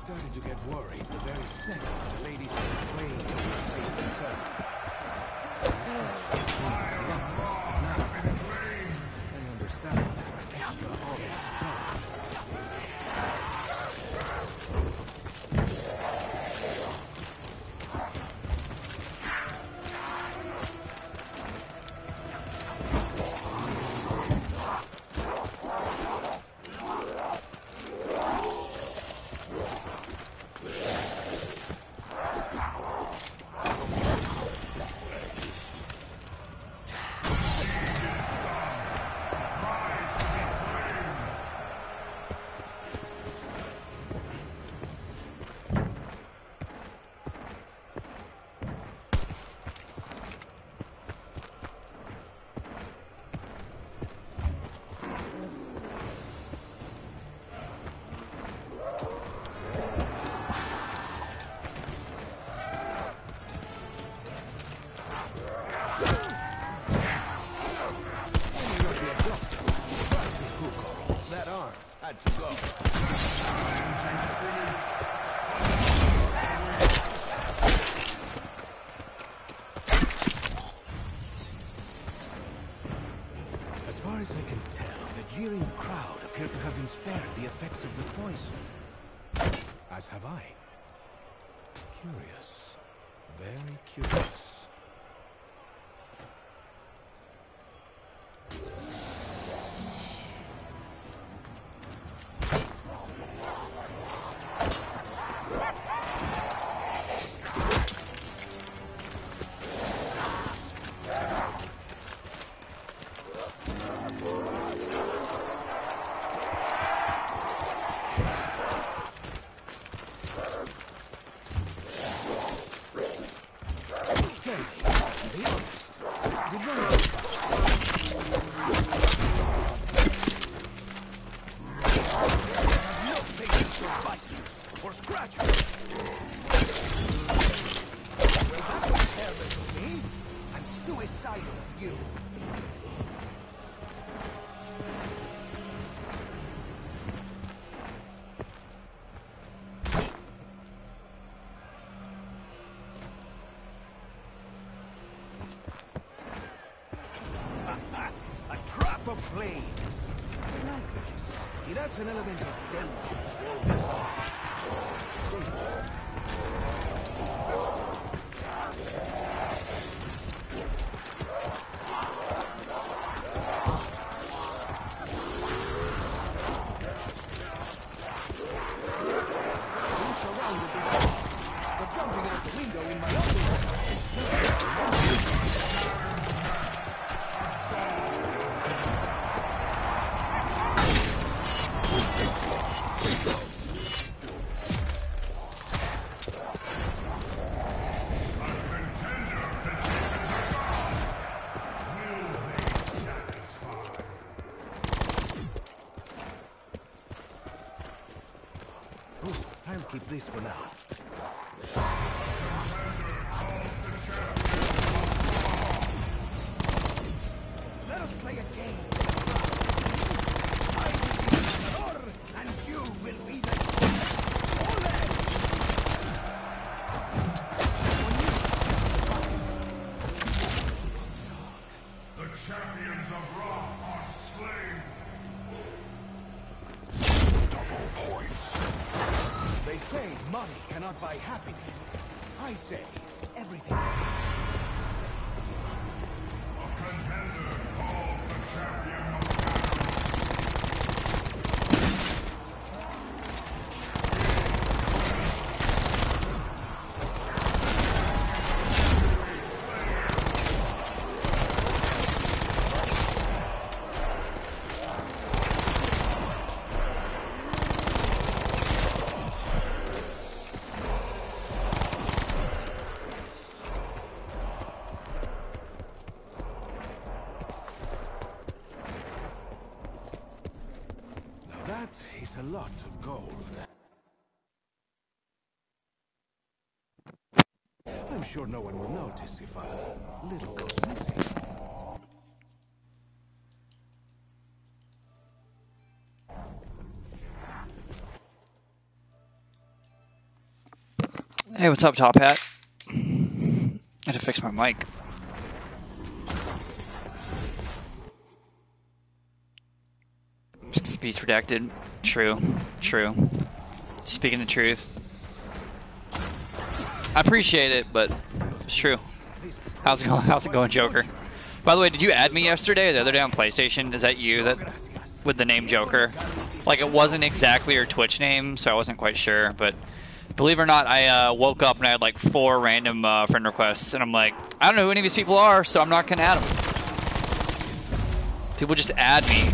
started to get worried the very second the lady said the plane was safe to sound. Zona 90. least for now. a lot of gold. I'm sure no one will notice if a little goes missing. Hey, what's up, Top Hat? I had to fix my mic. Speech redacted. True. True. Speaking the truth. I appreciate it, but it's true. How's it going? How's it going, Joker? By the way, did you add me yesterday or the other day on PlayStation? Is that you that with the name Joker? Like it wasn't exactly your Twitch name, so I wasn't quite sure. But believe it or not, I uh, woke up and I had like four random uh, friend requests, and I'm like, I don't know who any of these people are, so I'm not gonna add them. People just add me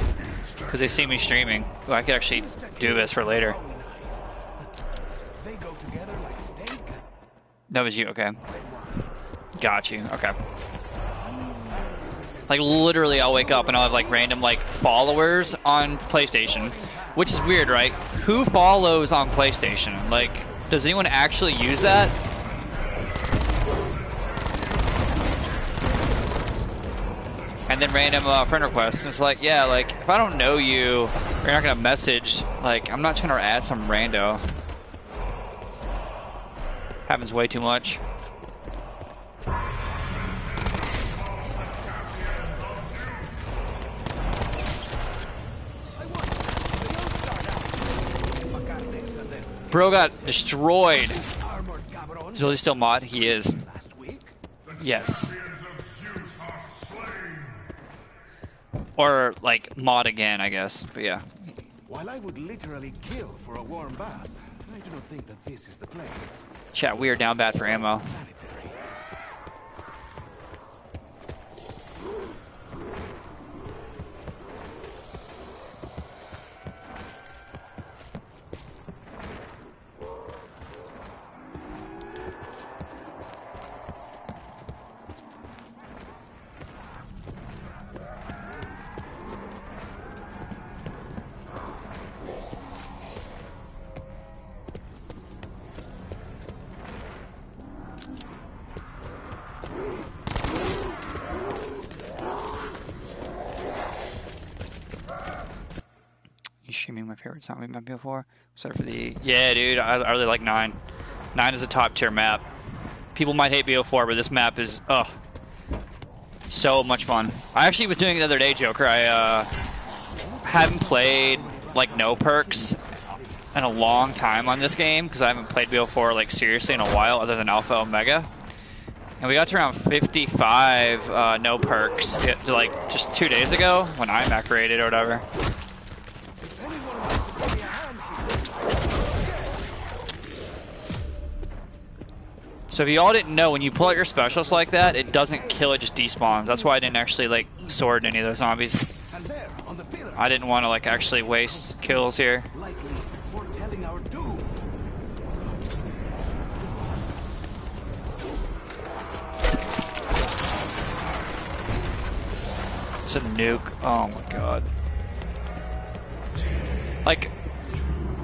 because they see me streaming. Ooh, I could actually do this for later. That was you, okay. Got you, okay. Like literally I'll wake up and I'll have like random like followers on PlayStation. Which is weird, right? Who follows on PlayStation? Like, does anyone actually use that? And then random uh, friend requests. It's like, yeah, like if I don't know you, you're not gonna message. Like, I'm not trying to add some rando. Happens way too much. And Bro got destroyed. Is he still mod? He is. Yes. Or like mod again, I guess. But yeah. While I would literally kill for a warm bath, I do not think that this is the place. Chat, we are down bad for ammo. Sanitary. You my favorite zombie map before? Except for the yeah, dude. I, I really like nine. Nine is a top tier map. People might hate BO4, but this map is ugh so much fun. I actually was doing the other day, Joker. I uh, haven't played like no perks in a long time on this game because I haven't played BO4 like seriously in a while, other than Alpha Omega. And we got to around 55 uh, no perks like just two days ago when IMAC rated or whatever. If anyone wants to give me a hand here, So if y'all didn't know, when you pull out your specials like that, it doesn't kill, it just despawns. That's why I didn't actually like sword any of those zombies. I didn't want to like actually waste kills here. It's a nuke. Oh my god. Like,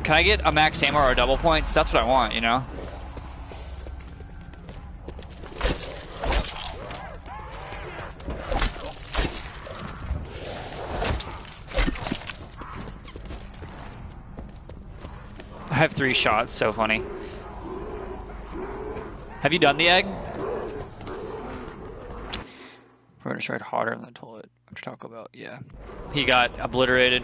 can I get a max ammo or a double points? That's what I want, you know? I have three shots, so funny. Have you done the egg? We're gonna try harder than the toilet after Taco Bell. Yeah, he got obliterated.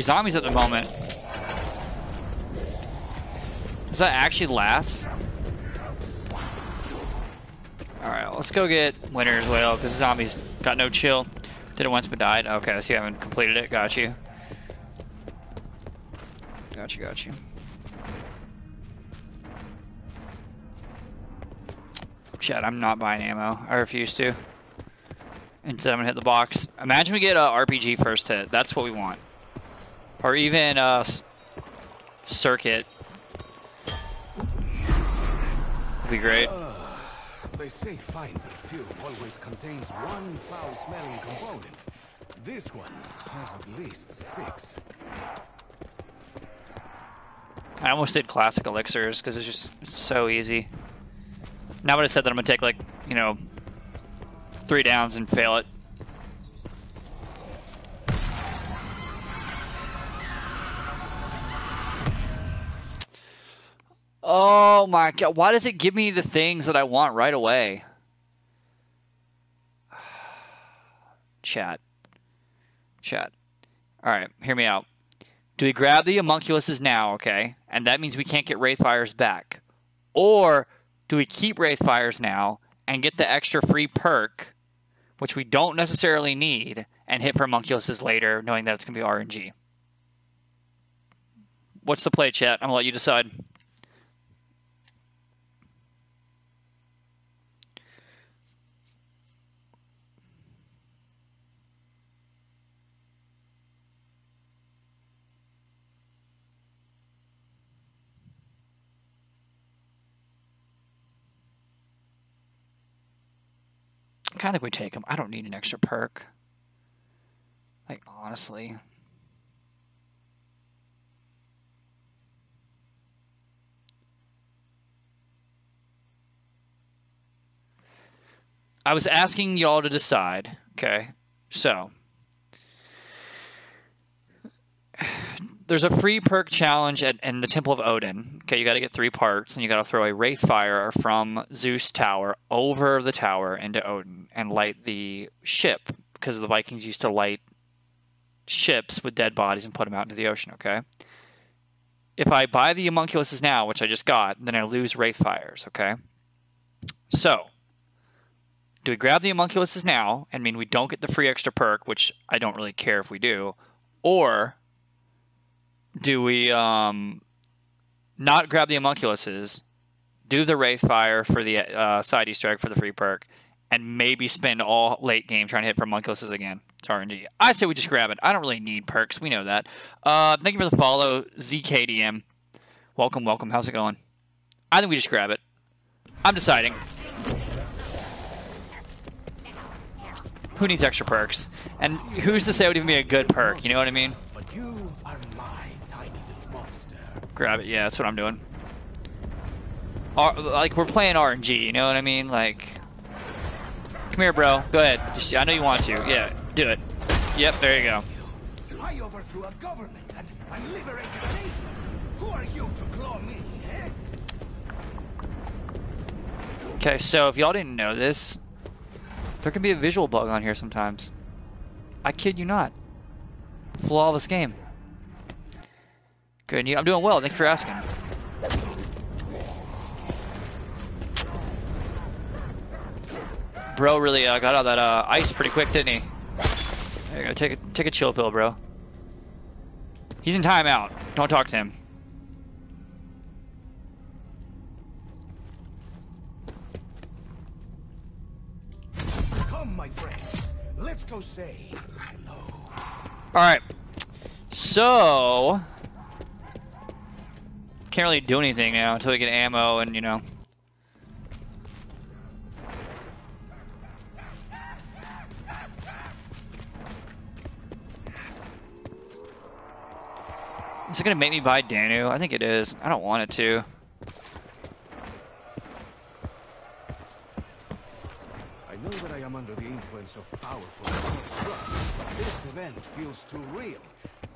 Angry zombies at the moment. Does that actually last? Alright, let's go get Winter's Whale, because zombies got no chill. Did it once but died? Okay, so you haven't completed it. Got you. Got you, got you. Chad, I'm not buying ammo. I refuse to. Instead, I'm gonna hit the box. Imagine we get a RPG first hit. That's what we want. Or even a s- circuit. Would be great. Uh, they say fine perfume always contains one foul-smelling component. This one has at least six. I almost did classic elixirs because it's just it's so easy. Now would have said that I'm gonna take like you know three downs and fail it. Oh my god! Why does it give me the things that I want right away? Chat. Chat. All right, hear me out. Do we grab the homunculuses now, okay? And that means we can't get Wraithfires back. Or do we keep Wraithfires now and get the extra free perk, which we don't necessarily need, and hit for homunculuses later, knowing that it's going to be RNG? What's the play, chat? I'm going to let you decide. Kind of think we take them. I don't need an extra perk. Like, honestly. I was asking y'all to decide. Okay. So, there's a free perk challenge at in the Temple of Odin. Okay, you got to get three parts, and you got to throw a wraith fire from Zeus Tower over the tower into Odin and light the ship because the Vikings used to light ships with dead bodies and put them out into the ocean. Okay. If I buy the homunculuses now, which I just got, then I lose wraith fires. Okay. So, do we grab the homunculuses now and mean we don't get the free extra perk, which I don't really care if we do, or do we um not grab the homunculuses, do the wraith fire for the uh, side Easter for the free perk, and maybe spend all late game trying to hit for homunculuses again? It's RNG. I say we just grab it. I don't really need perks. We know that. Uh, thank you for the follow, ZKDM. Welcome, welcome. How's it going? I think we just grab it. I'm deciding. Who needs extra perks? And who's to say it would even be a good perk? You know what I mean? Grab it. Yeah, that's what I'm doing. R- like we're playing RNG. You know what I mean? Like, come here, bro. Go ahead. Just, I know you want to. Yeah, do it. Yep, there you go. I overthrew a government and, and liberated a nation. Who are you to claw me, eh? Okay, so if y'all didn't know this, there can be a visual bug on here sometimes. I kid you not. Flawless game. Good. I'm doing well. Thanks for asking. Bro really uh, got out of that uh, ice pretty quick, didn't he? There you go. Take a take a chill pill, bro. He's in timeout. Don't talk to him. Come, my friends. Let's go say hello. All right. So can't really do anything now until we get ammo and you know. Is it gonna make me buy Danu? I think it is. I don't want it to. I know that I am under the influence of powerful drugs, but this event feels too real.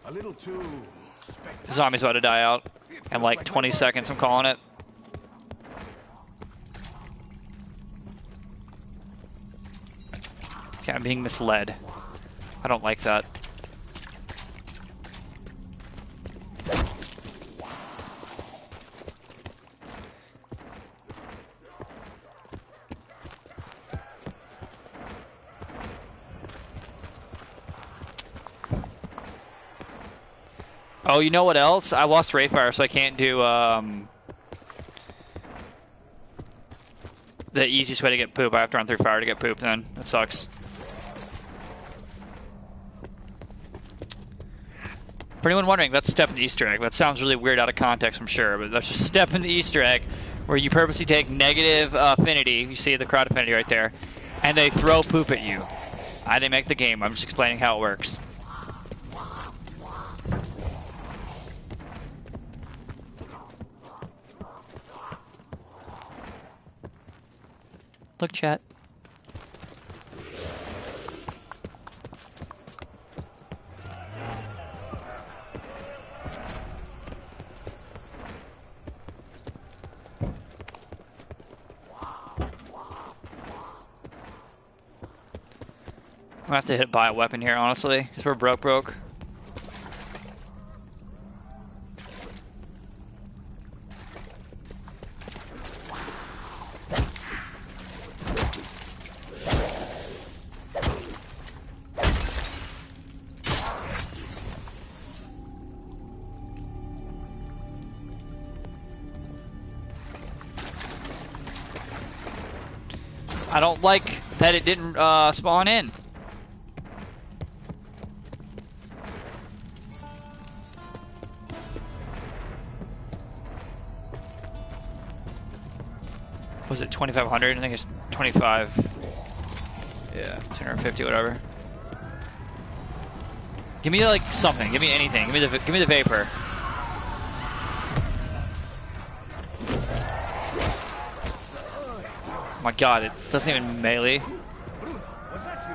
A little too zombie's about to die out. In like 20 seconds, I'm calling it. Okay, I'm being misled. I don't like that. Oh, you know what else? I lost Wraithfire, so I can't do um the easiest way to get poop. I have to run through fire to get poop. Then that sucks. For anyone wondering, that's step in the Easter egg. That sounds really weird out of context, I'm sure, but that's just step in the Easter egg where you purposely take negative uh, affinity. You see the crowd affinity right there, and they throw poop at you. I didn't make the game. I'm just explaining how it works. Look, chat. Gonna have to hit buy a weapon here, honestly, because we're broke broke. Don't like that it didn't uh, spawn in. Was it 2500? I think it's 25. Yeah, 250, whatever. Give me like something. Give me anything. Give me the give me the vapor. My god, it doesn't even melee. Bruno, was that you?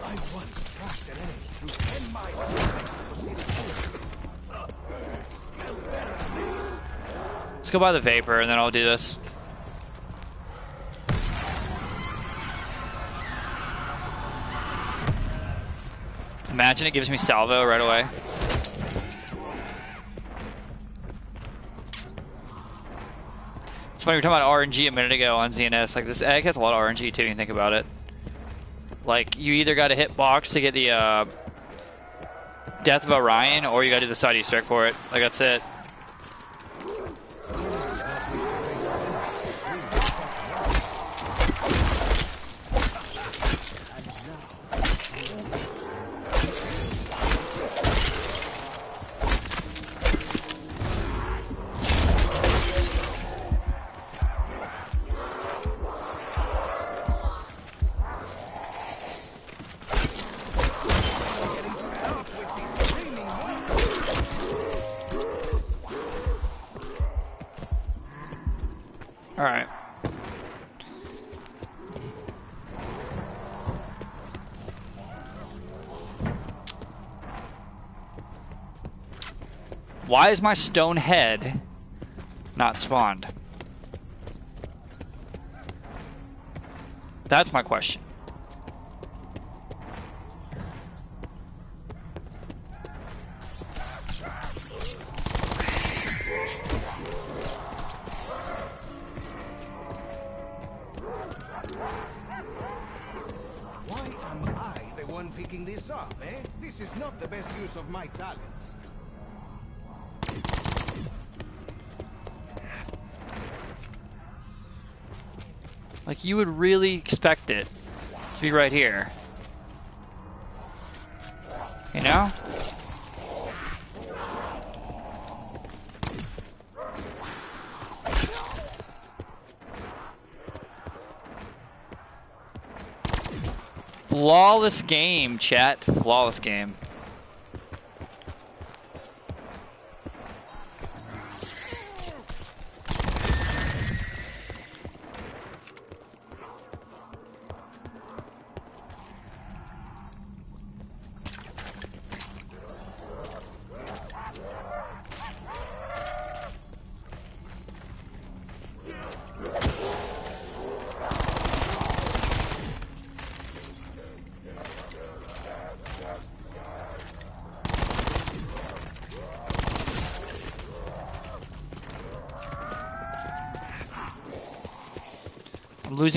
I once tracked an enemy through 10 miles of Mexico City. Smell better than this. Let's go buy the vapor and then I'll do this. Imagine it gives me salvo right away. It's funny, we were talking about RNG a minute ago on ZNS. Like, this egg has a lot of RNG too, you think about it. Like, you either got to hit box to get the uh, Death of Orion, or you got to do the side egg for it. Like, that's it. Why is my stone head not spawned? That's my question. You would really expect it to be right here. You know? Flawless game, chat. Flawless game.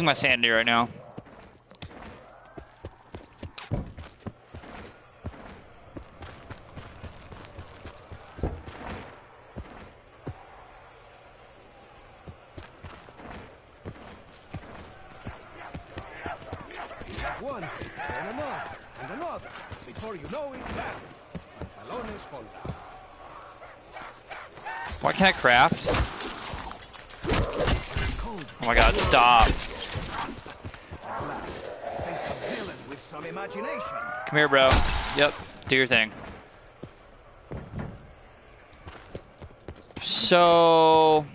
My sanity right now. One, then another, and another. Before you know it, bam! Pantalones fall down. Why can't I craft? Oh my god, stop. Come here, bro. Yep, do your thing. So...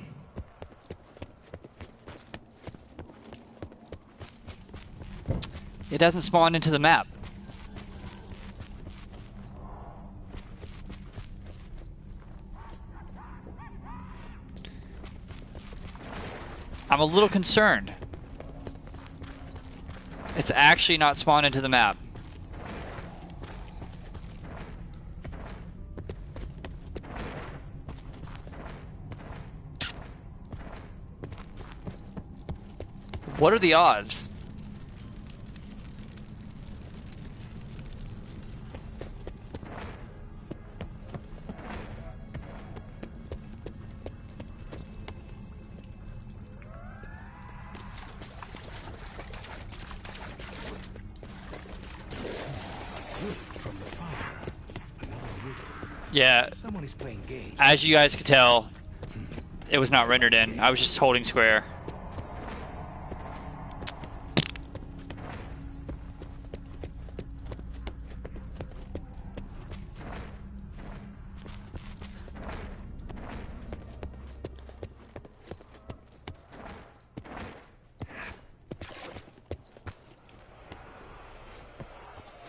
It doesn't spawn into the map. I'm a little concerned. It's actually not spawned into the map. What are the odds? From the fire. Another riddle. Yeah, Someone is playing games. as you guys could tell, it was not rendered in. I was just holding square.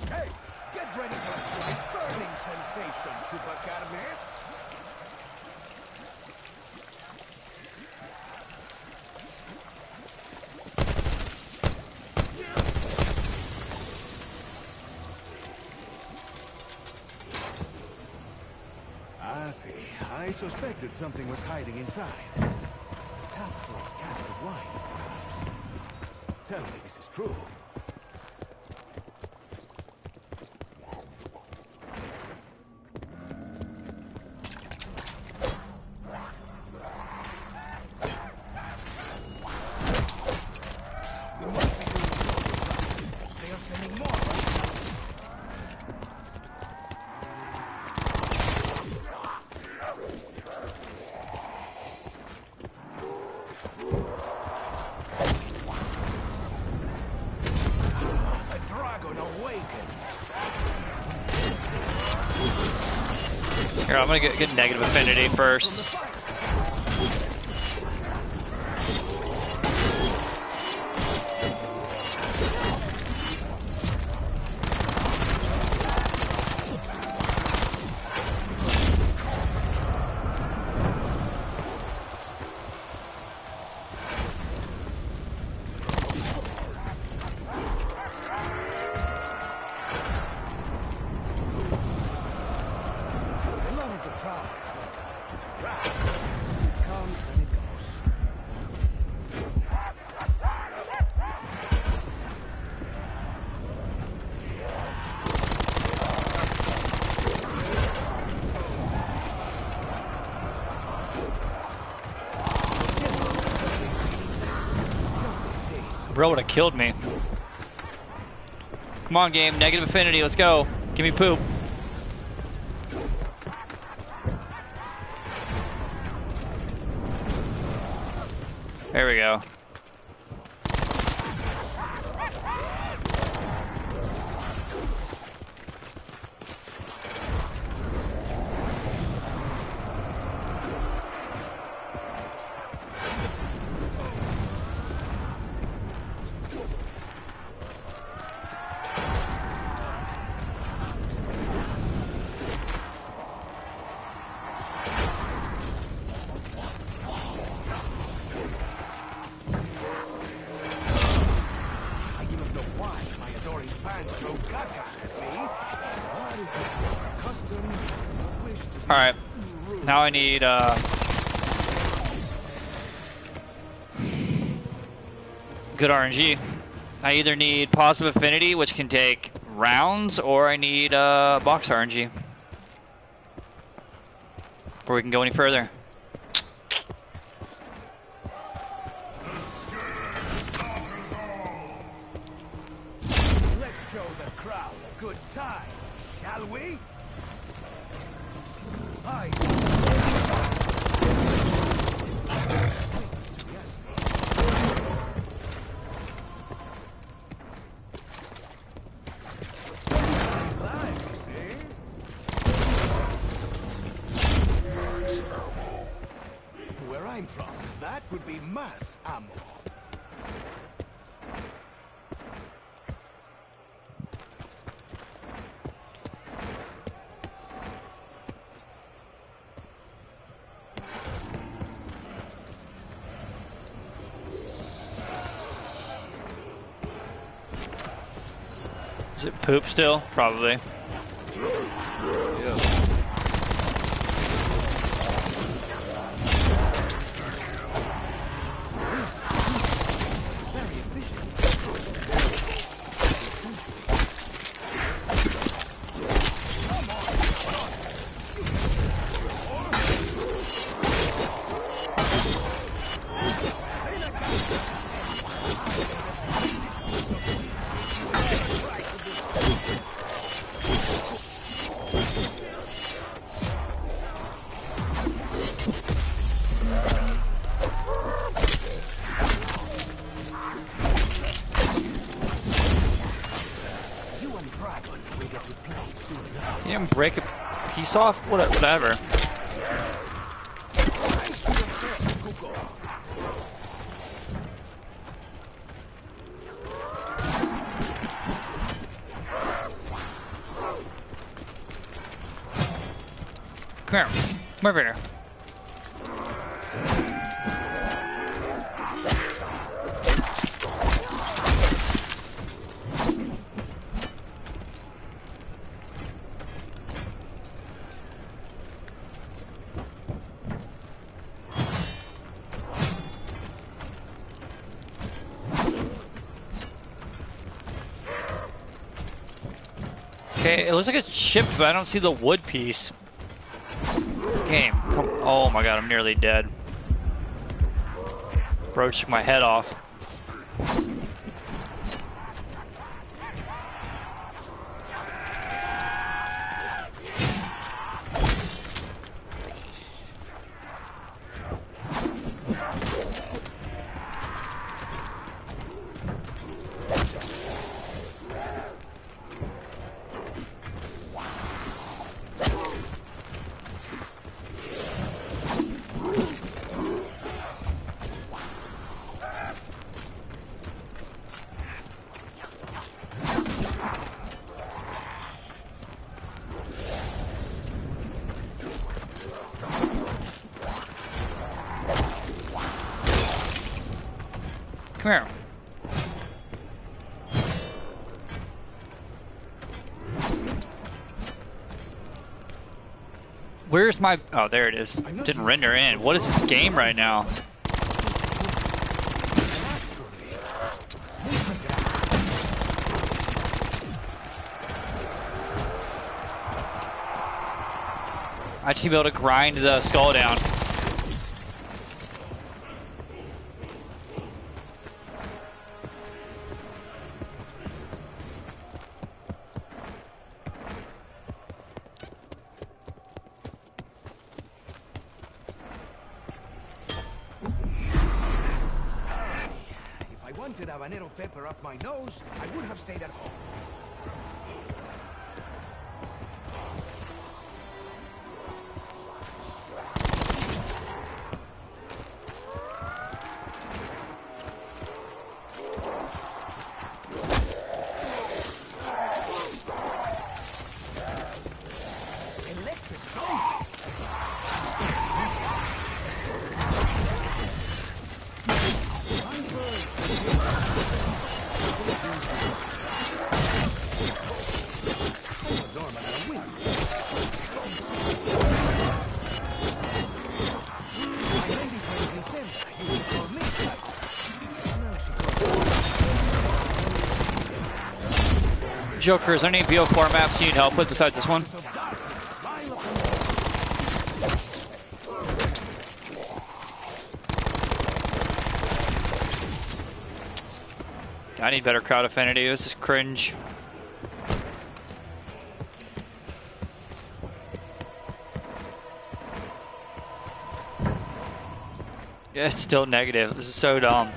Hey, get ready for a burning sensation, Chupacarnes. I see. I suspected something was hiding inside. Tap for a cask of wine, perhaps. Tell me this is true. We must be doing something right. They are sending more. The dragon awakens. Here, I'm gonna get, get negative affinity first. Bro would have killed me. Come on, game. Negative affinity. Let's go. Give me poop. There we go. I do not know why my adoring fans throw caca at me. But if it's your custom, I wish to be Alright. I need, uh... good RNG. I either need positive affinity, which can take rounds, or I need uh, box RNG. Before we can go any further. Poop still? Probably. Off? Whatever. Come here. Come over here. Okay, it looks like it's shipped, but I don't see the wood piece. Game. Come, oh my god, I'm nearly dead. Bro took my head off. Come here. Where's my... Oh, there it is. Didn't render in. What is this game right now? I need be able to grind the skull down. Joker, is there any BO4 maps you need help with besides this one? I need better crowd affinity. This is cringe. Yeah, it's still negative. This is so dumb.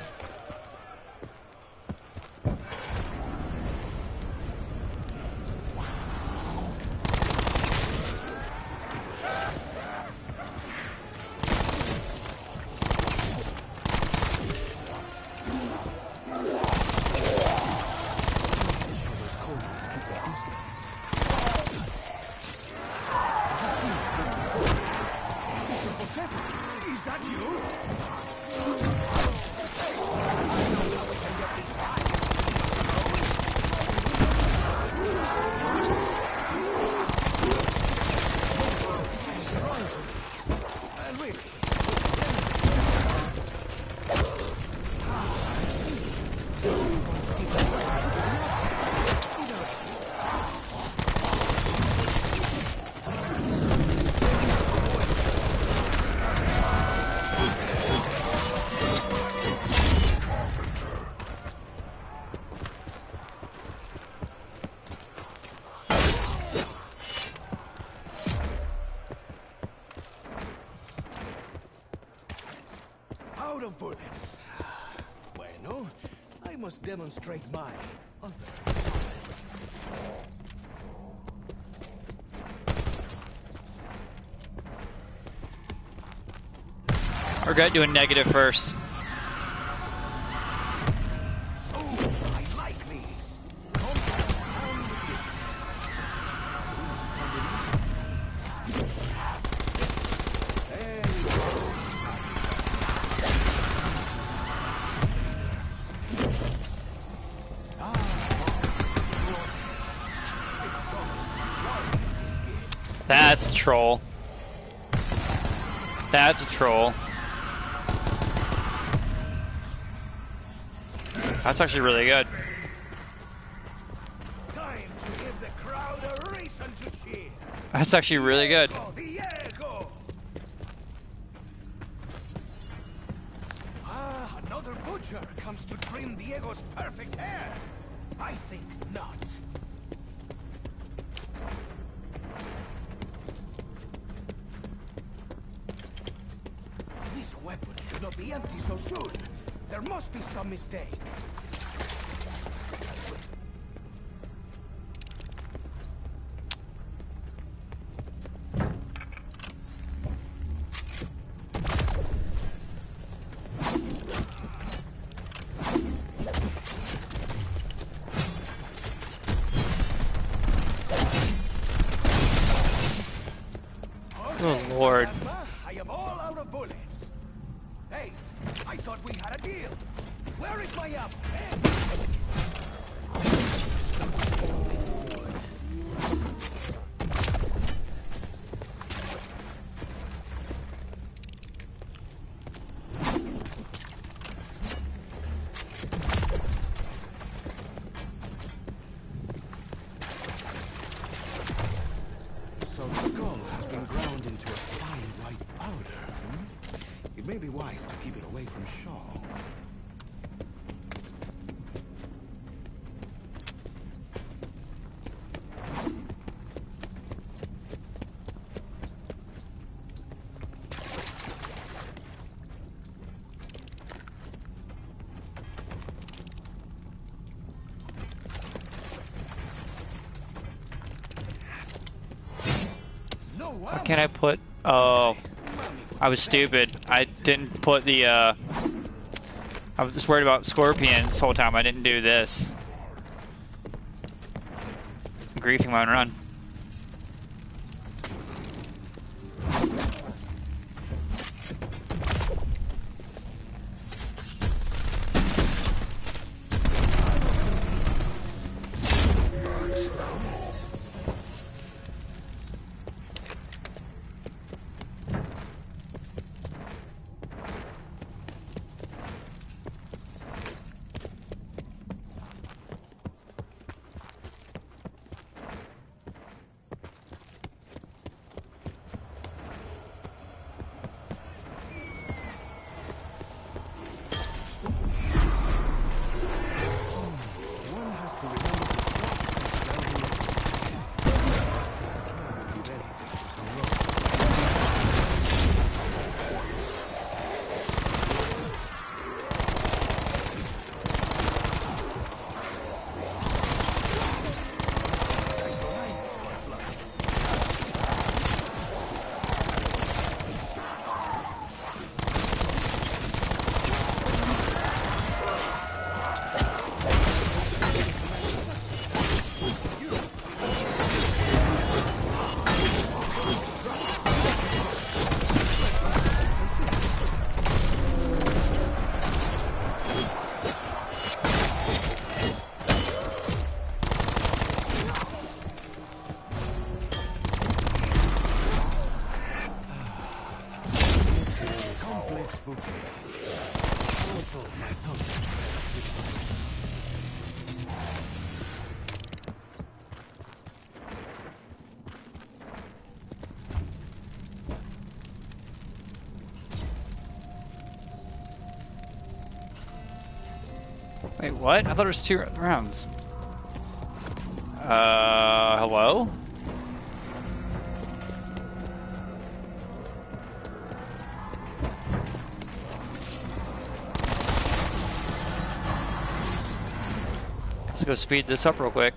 Demonstrate my other regret doing negative first. That's actually really good. Time to give the crowd a reason to cheer. That's actually really good. May be wise to keep it away from Shaw. Can't I put... Oh, I was stupid. I didn't put the, uh... I was just worried about Scorpion this whole time. I didn't do this. I'm griefing my own run. What? I thought it was two rounds. Uh, hello? Let's go speed this up real quick.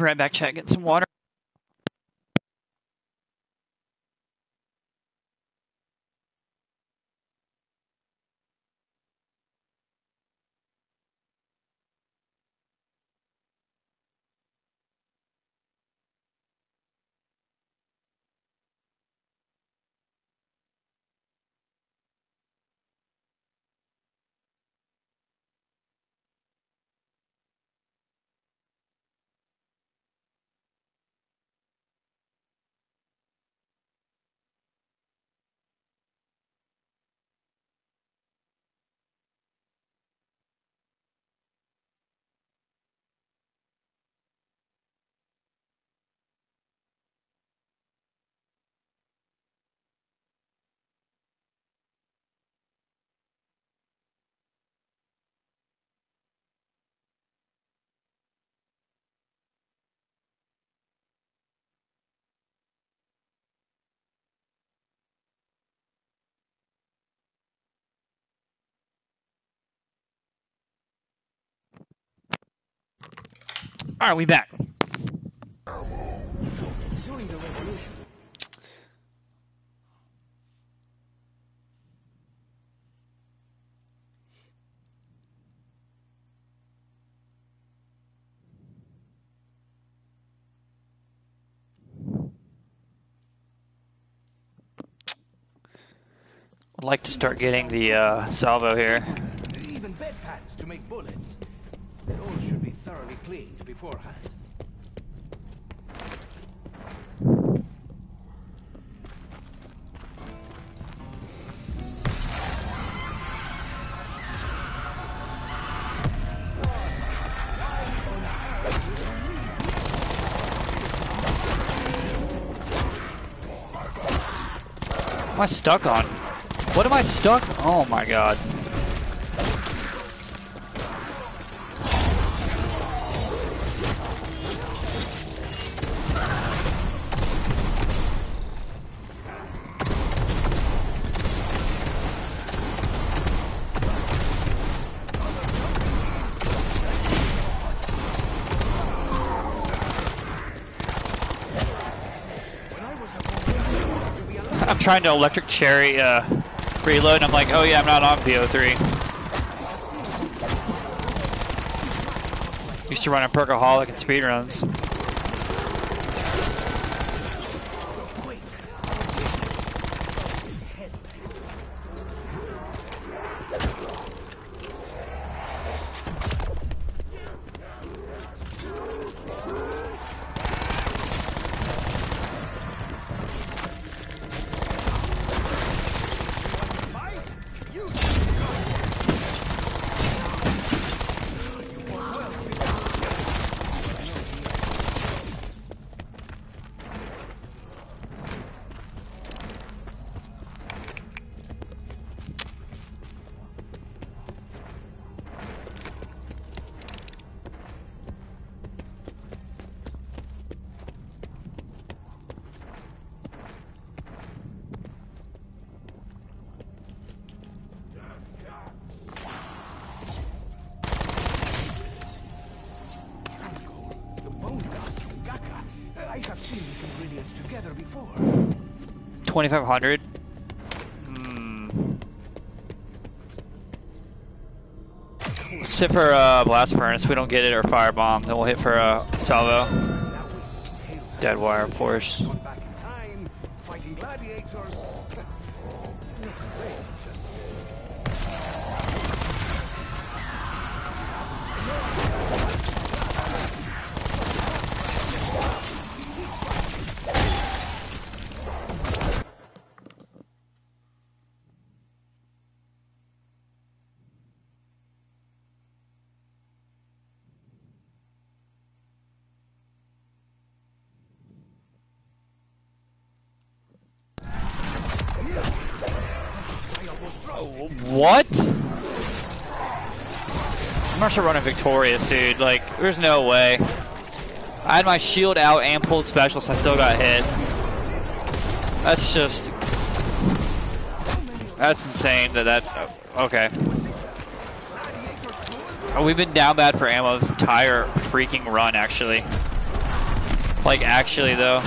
Right back, chat. Get some water. All right, we back. I'd like to start getting the uh, salvo here. Thoroughly cleaned beforehand. Am I stuck on? What am I stuck? Oh my god. Trying to electric cherry uh, reload, and I'm like, oh yeah, I'm not on BO3. Used to run a perkaholic and speedruns. 2500. Hmm. Let's hit for uh, blast furnace. We don't get it or firebomb. Then we'll hit for uh, salvo. That Dead wire, of course. Running victorious, dude. Like, there's no way. I had my shield out and pulled specialist, I still got hit. That's just. That's insane that that. Oh, okay. Oh, we've been down bad for ammo this entire freaking run, actually. Like, actually, though.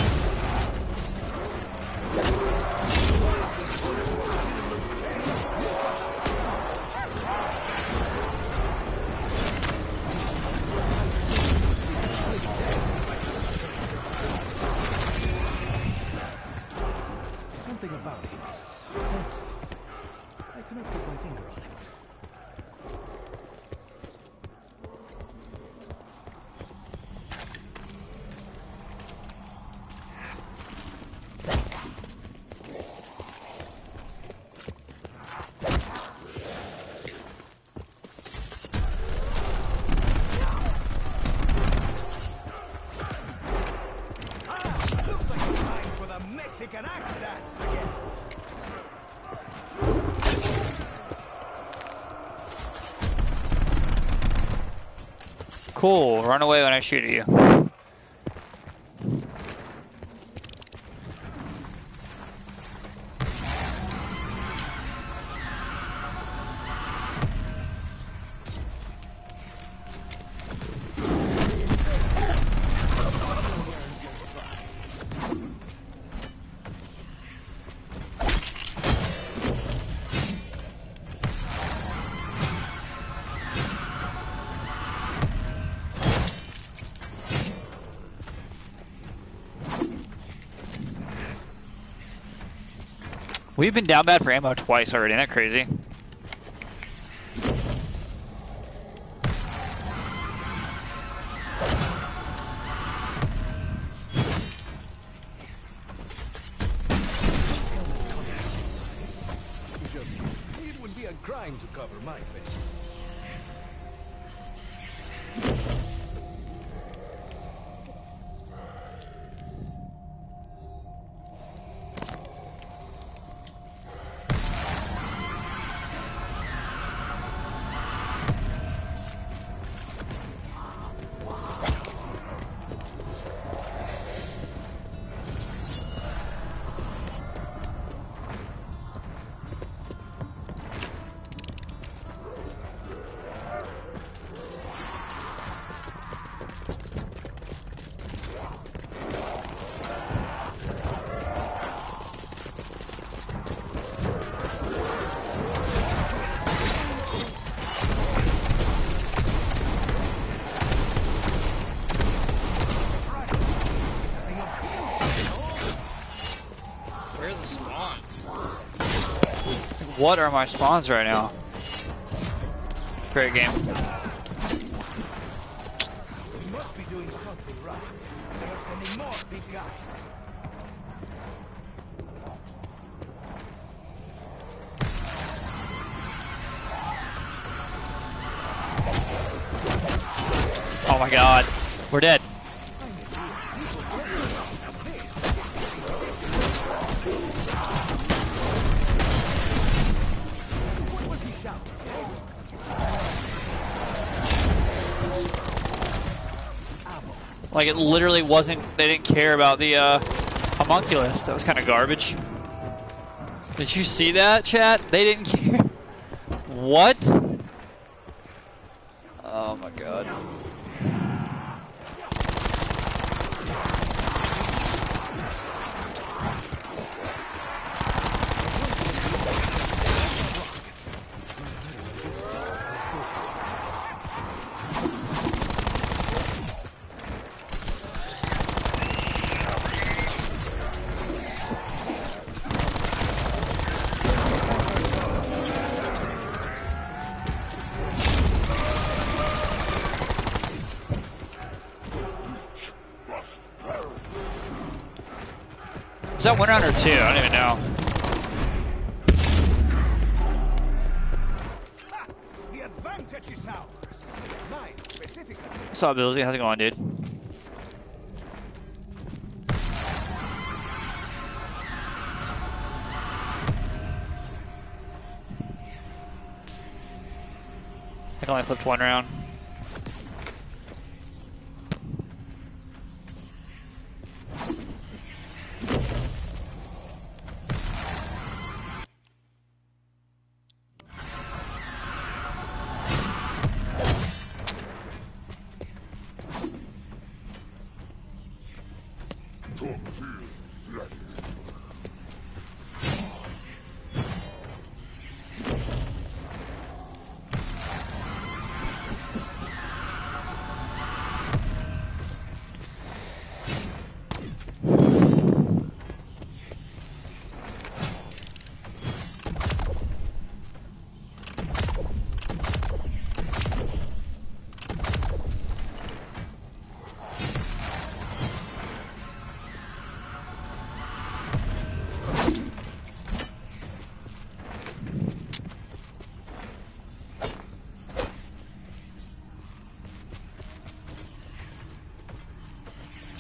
Run away when I shoot at you. We've been down bad for ammo twice already. Isn't that crazy? What are my spawns right now? Great game. We must be doing something right. They are sending more big guys. Oh my god. We're dead. Literally wasn't. They didn't care about the uh, homunculus. That was kind of garbage. Did you see that, chat? They didn't care. What? Oh my god. Is that one round or two? I don't even know. Ha! The advantage is ours. Mine, specifically. What's up, Billsy? How's it going, dude?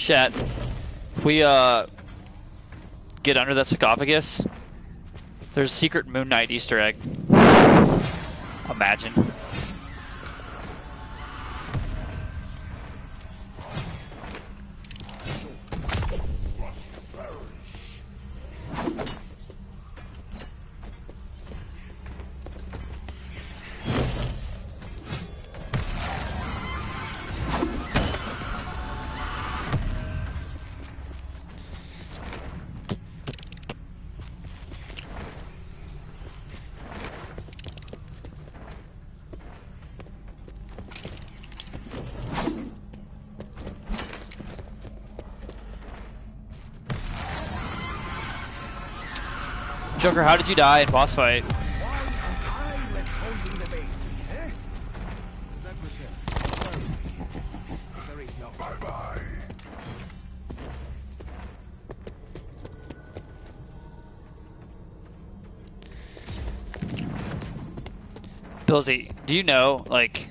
Chat. We uh get under that sarcophagus, there's a secret Moon Knight Easter egg. Imagine. Joker, how did you die in boss fight? Billsy, do you know, like,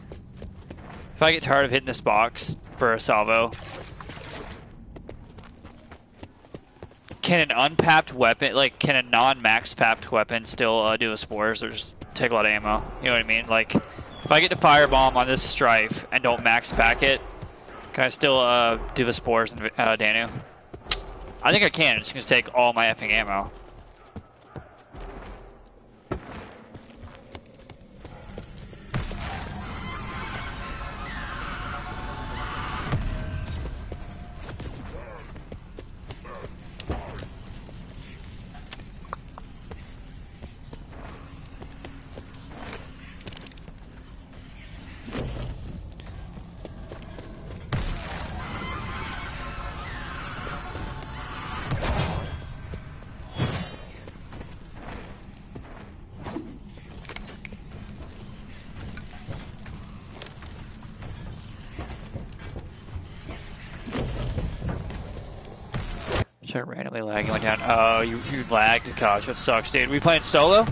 if I get tired of hitting this box for a salvo, can an unpapped weapon, like, can a non-max papped weapon still uh, do a spores or just take a lot of ammo? You know what I mean? Like, if I get to firebomb on this strife and don't max pack it, can I still uh, do the spores and uh, Danu? I think I can. It's going to take all my effing ammo. Have randomly lag and went down. Oh, you, you lagged. Gosh, that sucks, dude. We playing solo?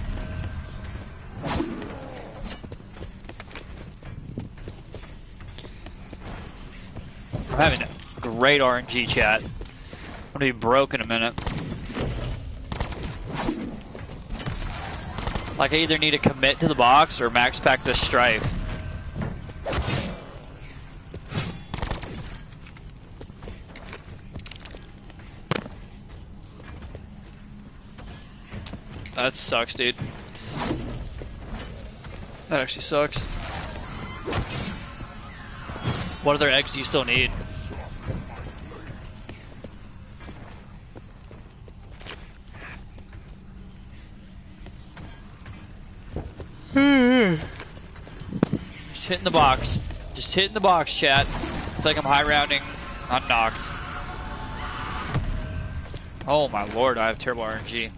I'm having a great RNG chat. I'm gonna be broke in a minute. Like I either need to commit to the box or max pack the strife. That sucks, dude. That actually sucks. What other eggs do you still need? Hmm. Just hitting the box. Just hitting the box, chat. It's like I'm high rounding Not unknocked. Oh my lord, I have terrible RNG.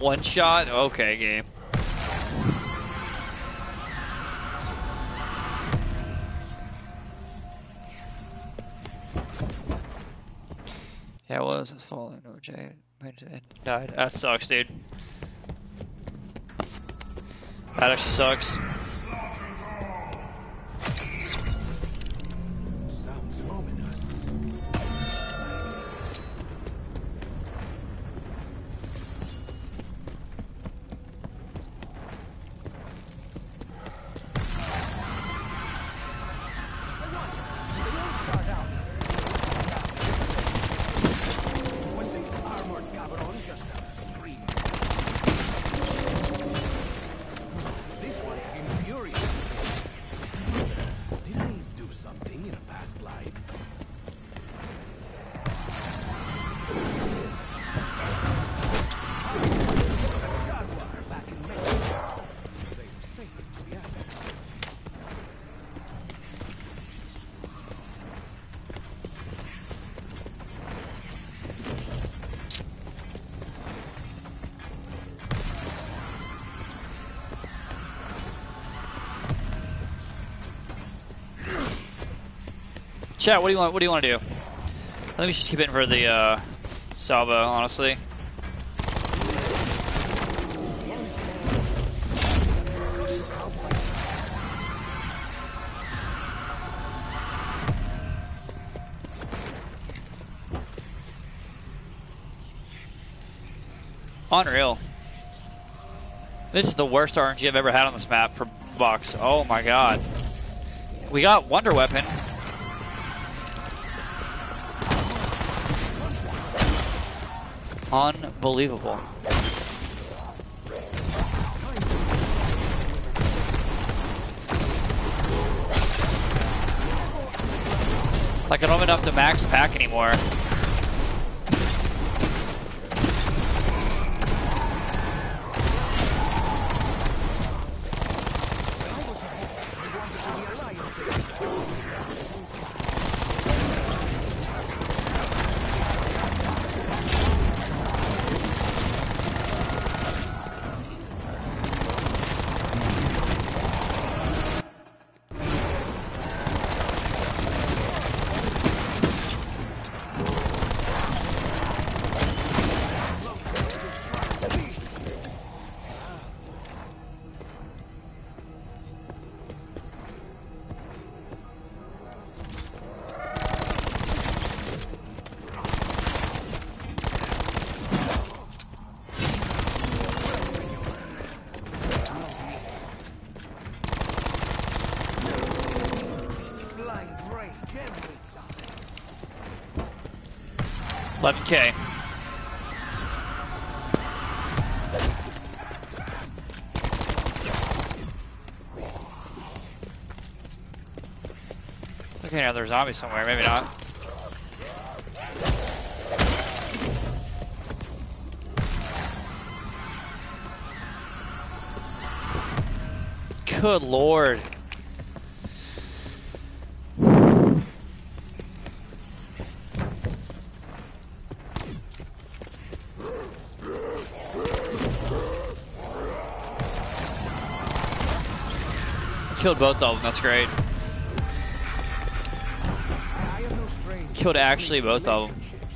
One shot? Okay, game. Yeah, it was. I was following OJ. Died. That sucks, dude. That actually sucks. Chat, what do you want? What do you want to do? I think we should keep hitting for the uh, salvo, honestly. Unreal. This is the worst RNG I've ever had on this map for box. Oh my god. We got Wonder Weapon. Unbelievable. Like I don't have enough to max pack anymore. There's another zombie somewhere, maybe not. Good lord. Killed both of them, that's great. Killed actually both of them. relationships,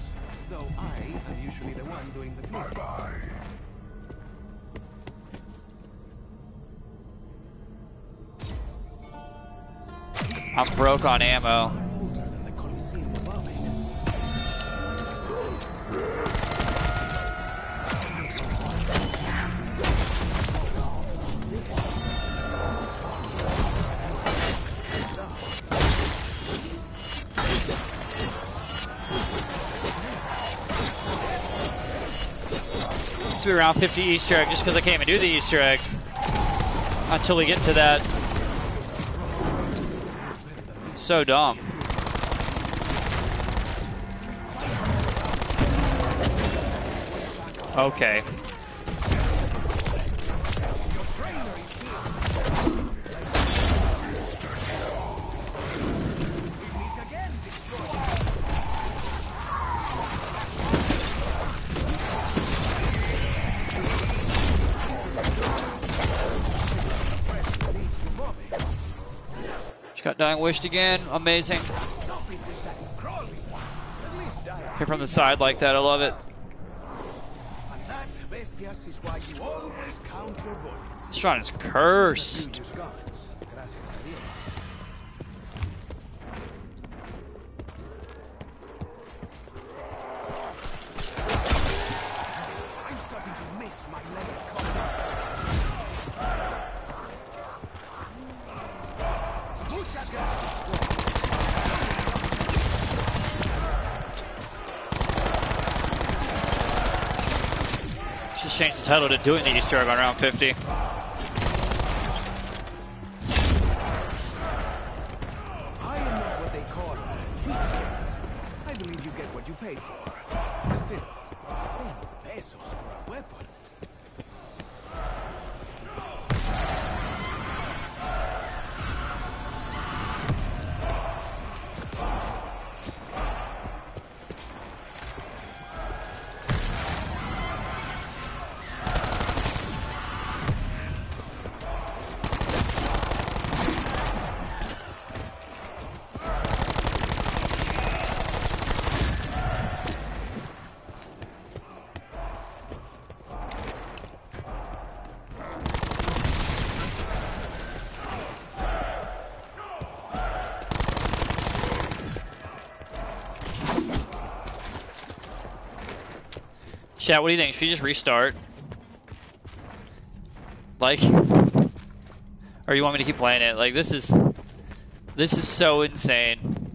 Though I am usually the one doing the flirting. I'm broke on ammo. Around 50 Easter egg just because I can't even do the Easter egg until we get to that. So dumb. Okay. Wished again. Amazing. Here from the side like that. I love it. That, is why you always count your bullets. This shrine is cursed. Use guns. Gracias a Dios. I'm starting to miss my leg Muchas gracias. Just changed the title to doing the Easter egg on round 50. Chat, what do you think? Should we just restart? Like, or you want me to keep playing it? Like, this is, this is so insane.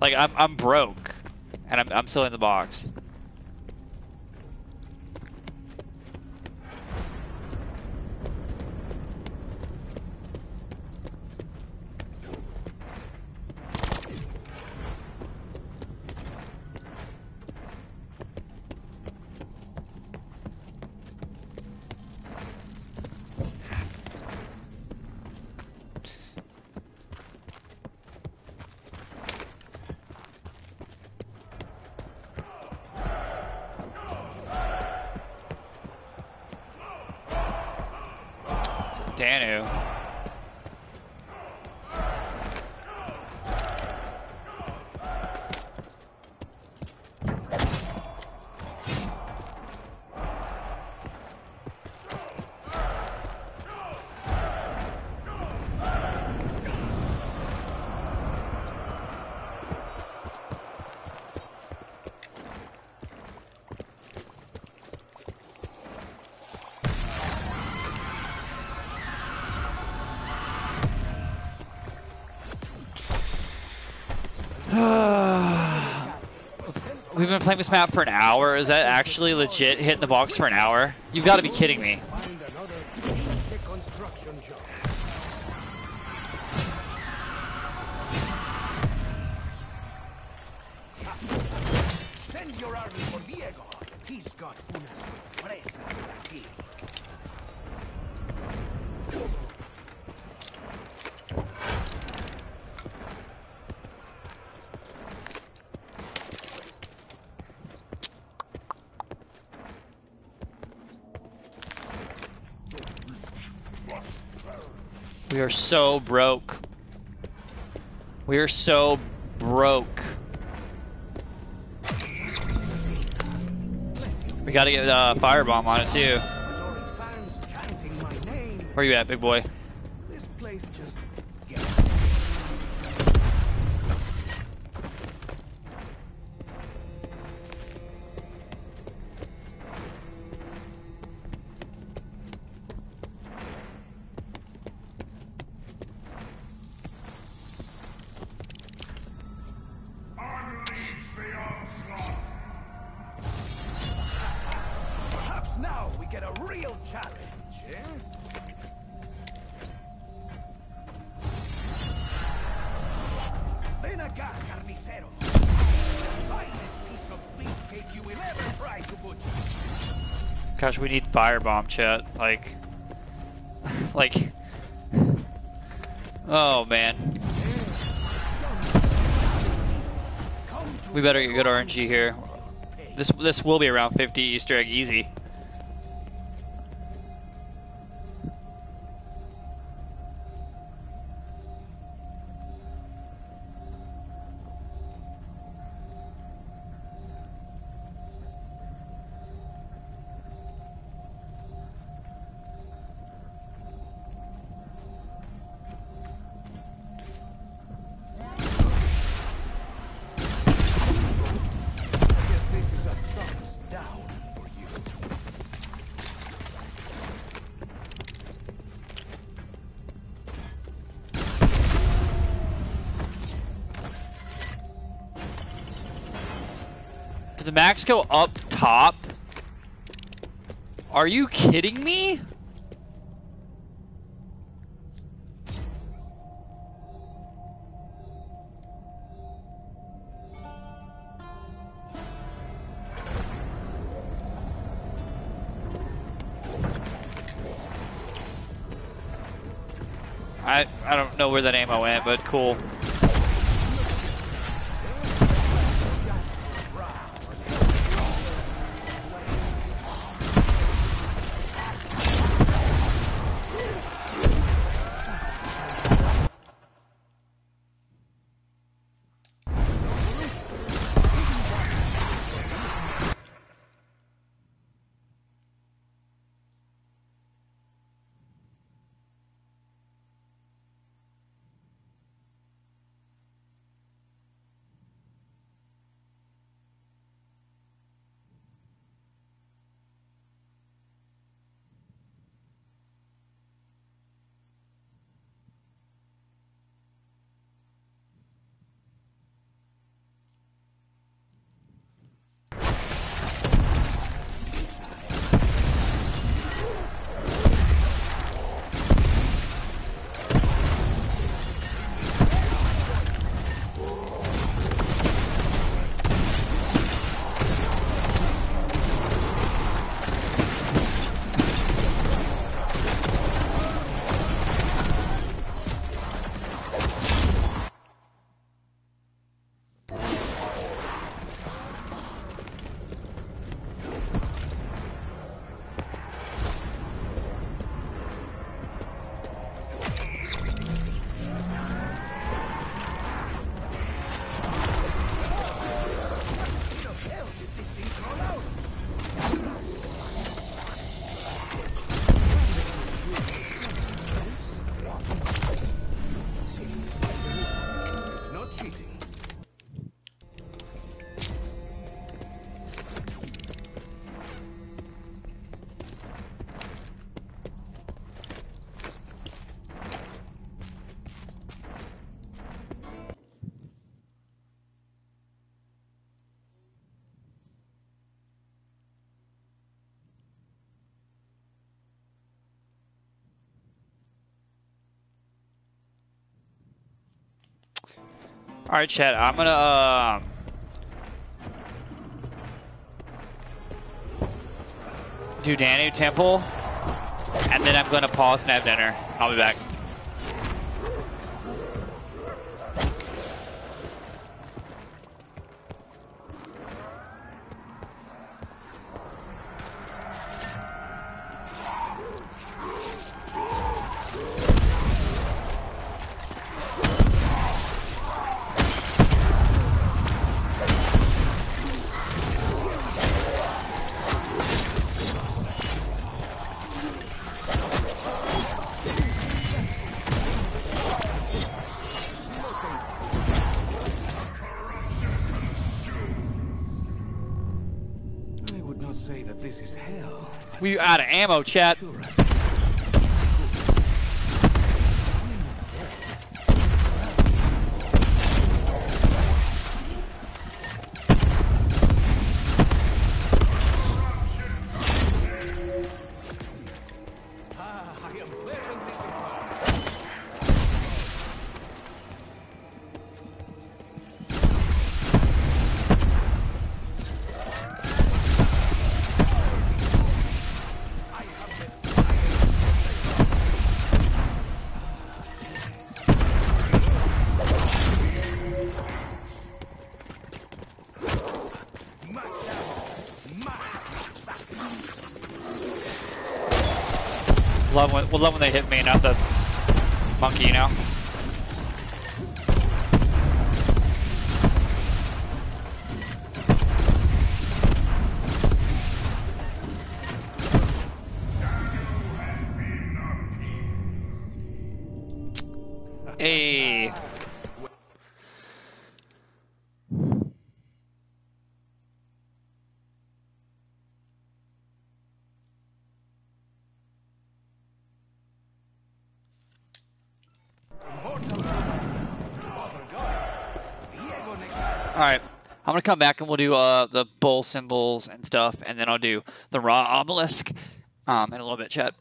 Like, I'm, I'm broke, and I'm, I'm still in the box. We've been playing this map for an hour. Is that actually legit hitting the box for an hour? You've got to be kidding me. Are so broke. We are so broke. We gotta get uh, firebomb on it too. Where you at, big boy? This place just We need firebomb, chat. Like, like. Oh man, we better get good RNG here. This this will be around 50 Easter egg easy. Go up top? Are you kidding me? I I don't know where that ammo went, but cool. All right, Chad. I'm gonna um. do Danu Temple, and then I'm gonna pause and have dinner. I'll be back. Ammo, chat. When, love when they hit me, not the monkey, you know? Come back and we'll do uh, the bull symbols and stuff, and then I'll do the Ra obelisk um, in a little bit, chat.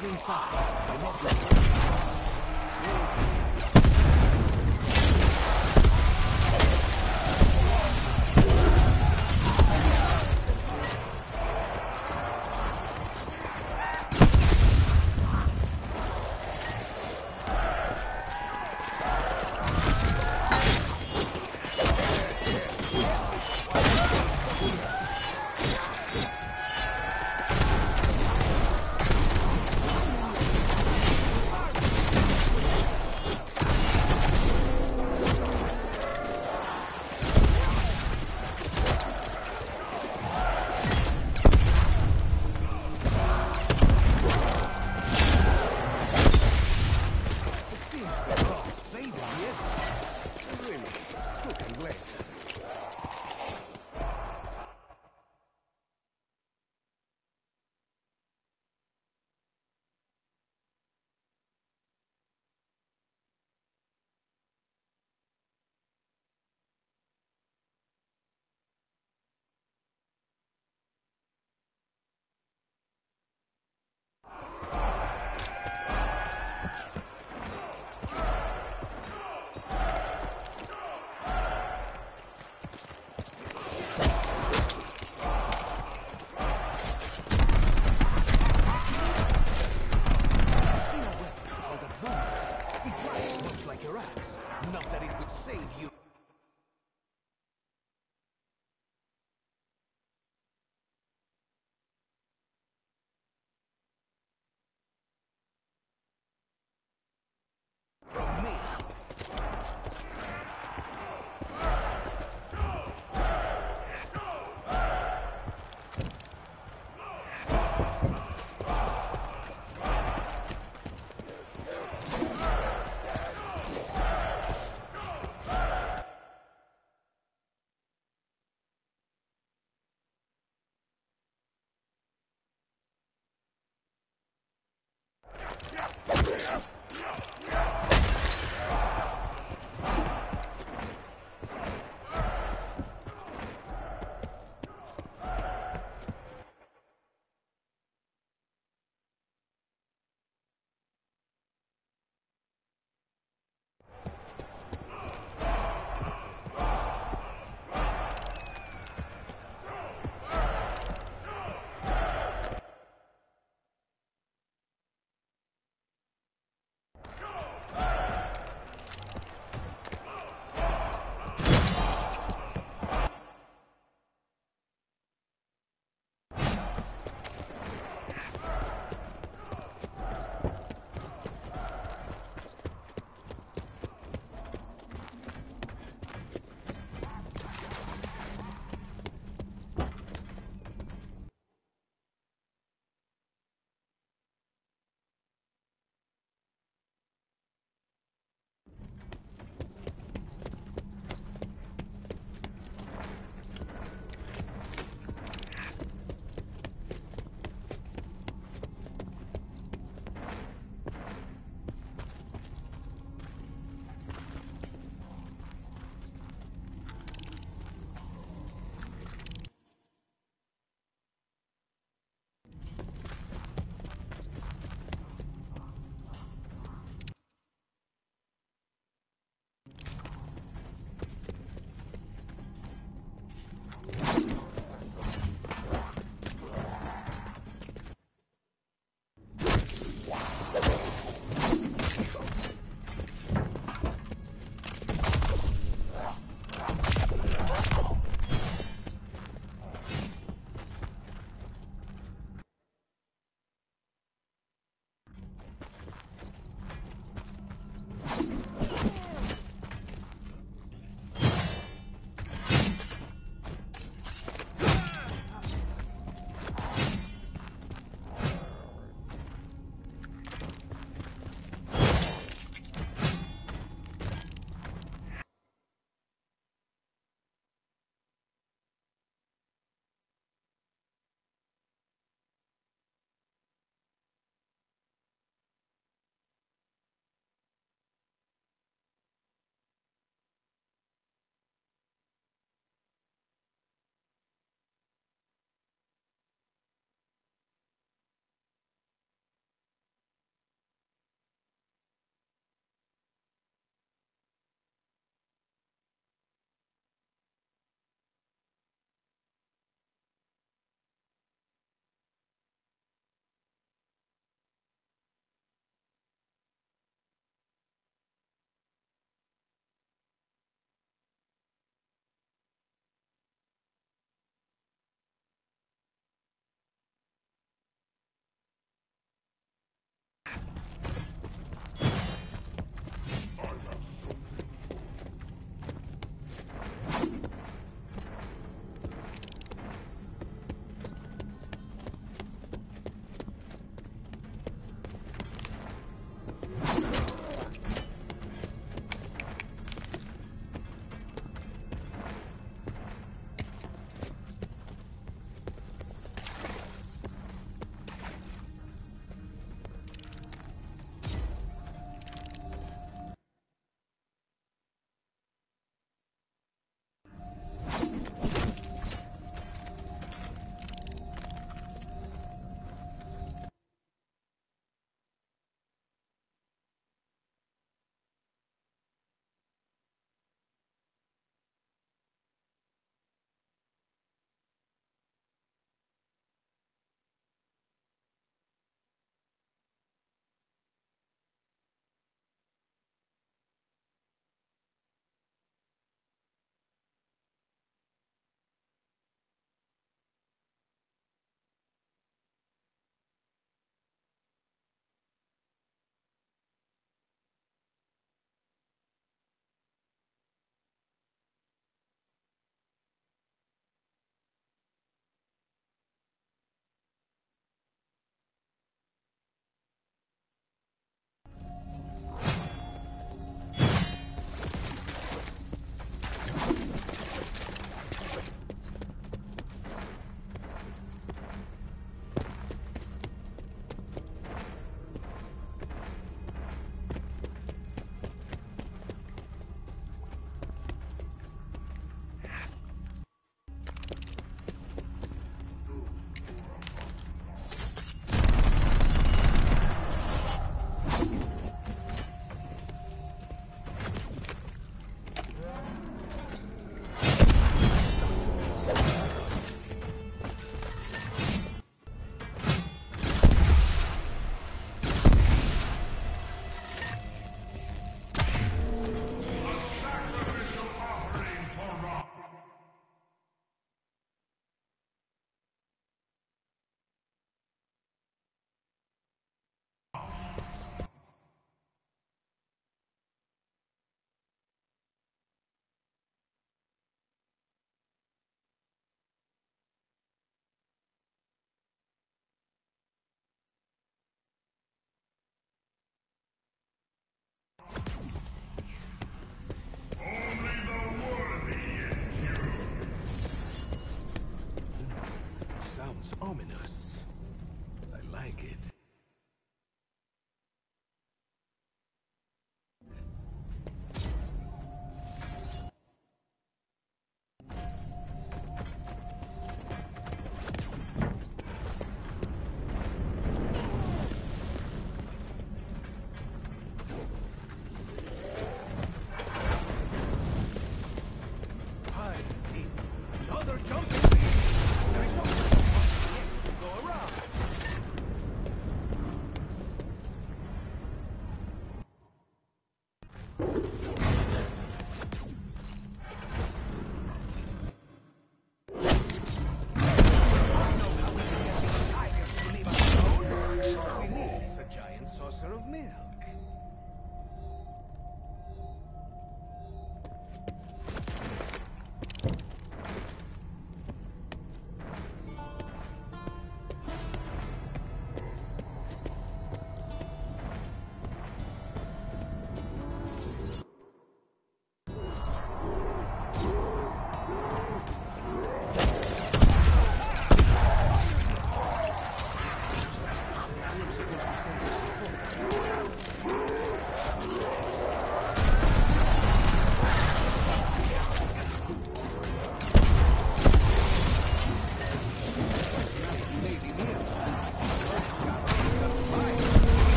The building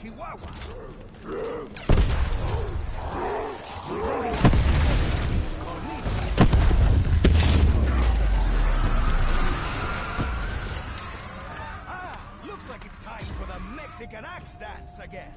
Chihuahua. Ah, looks like it's time for the Mexican axe dance again.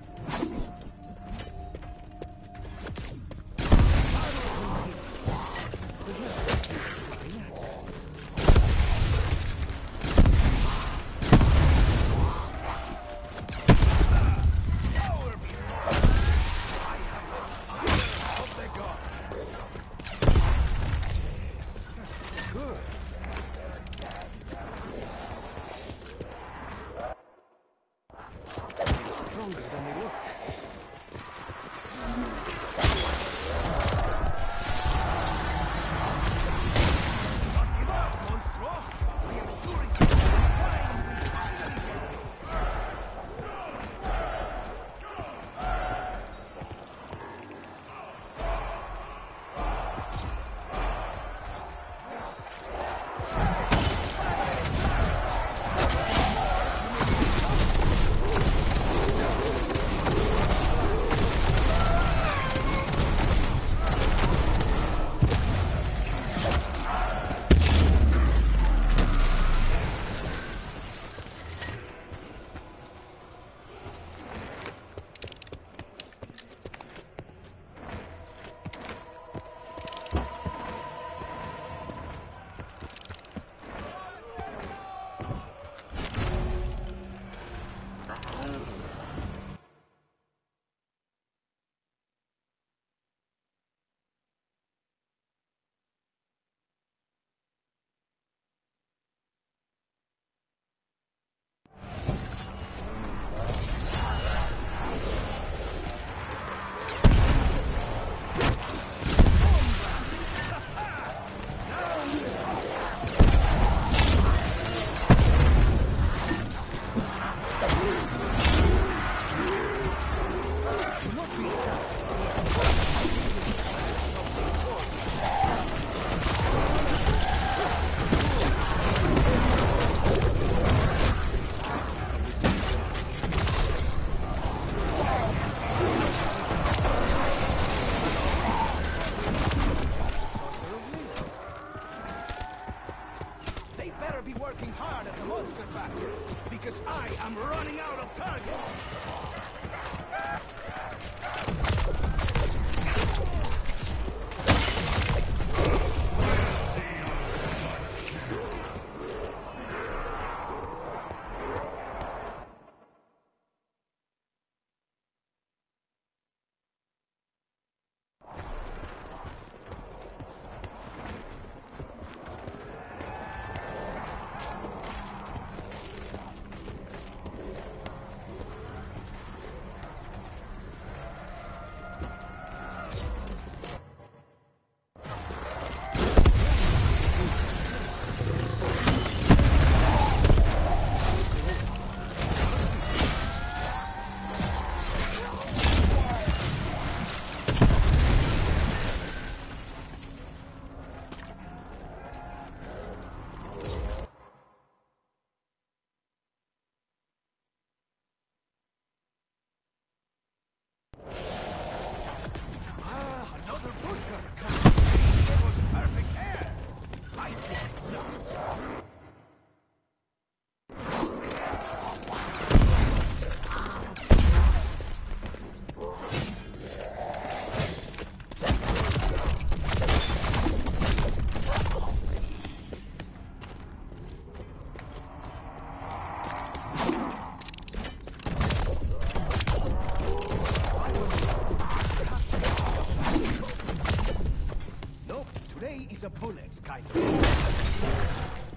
Of.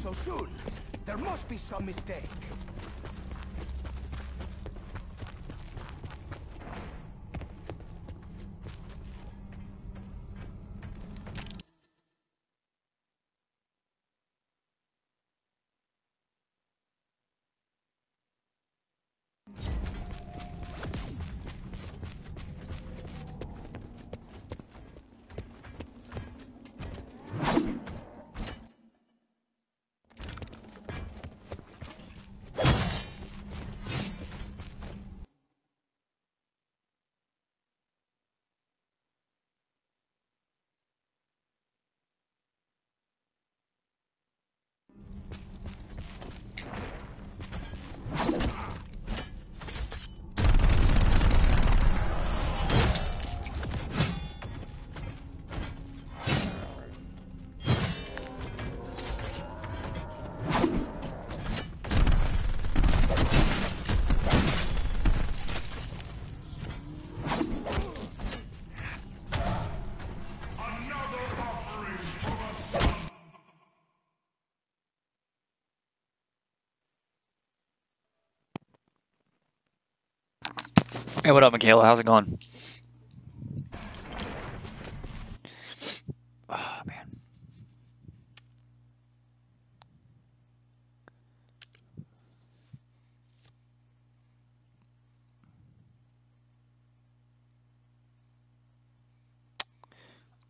So soon. There must be some mistake. Hey, what up, Michaela? How's it going? Oh, man.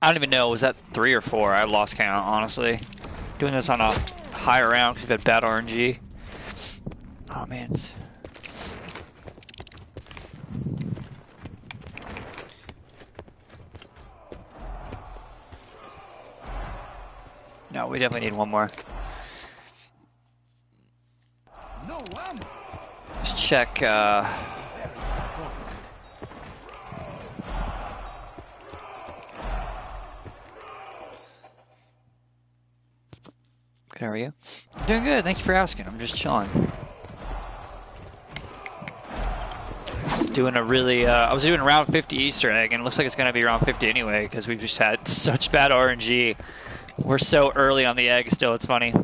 I don't even know. Was that three or four? I lost count, honestly. Doing this on a higher round because we've had bad RNG. Oh, man. it's- No, we definitely need one more. Let's check. Uh, how are you? I'm Doing good. Thank you for asking. I'm just chilling. Doing a really. Uh, I was doing round 50 Easter egg, and it looks like it's going to be round 50 anyway because we've just had such bad RNG. We're so early on the egg still. It's funny. Do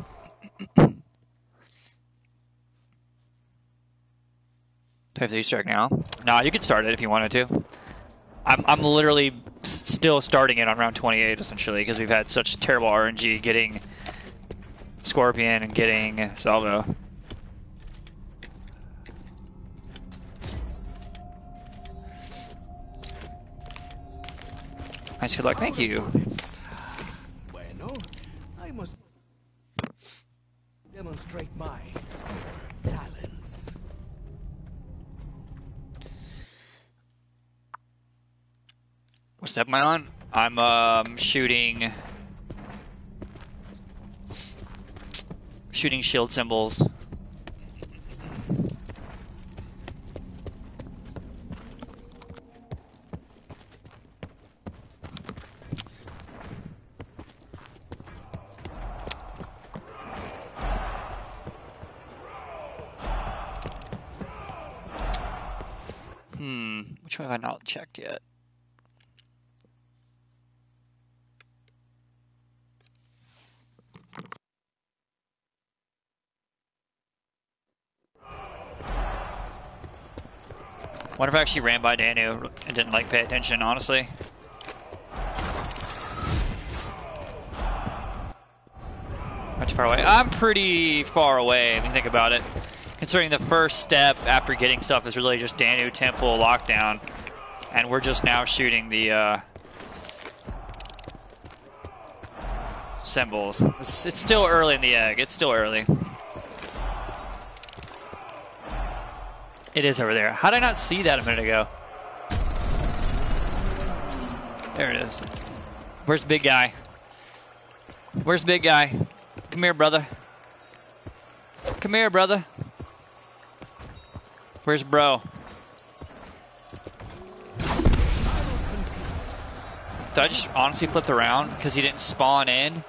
I have the Easter egg now? Nah, you could start it if you wanted to. I'm, I'm literally still starting it on round 28 essentially because we've had such terrible RNG getting Scorpion and getting Salvo. Nice good luck. Thank you. Bueno, I must demonstrate my talents. What step I on? I'm um, shooting shooting shield symbols. Hmm, which one have I not checked yet? What if I actually ran by Danu and didn't like pay attention, honestly? Much far away. I'm pretty far away you think about it. Considering the first step after getting stuff is really just Danu Temple lockdown. And we're just now shooting the uh, symbols. It's, it's still early in the egg. It's still early. It is over there. How did I not see that a minute ago? There it is. Where's big guy? Where's big guy? Come here, brother. Come here, brother. Where's bro? Did I just honestly flipped around because he didn't spawn in?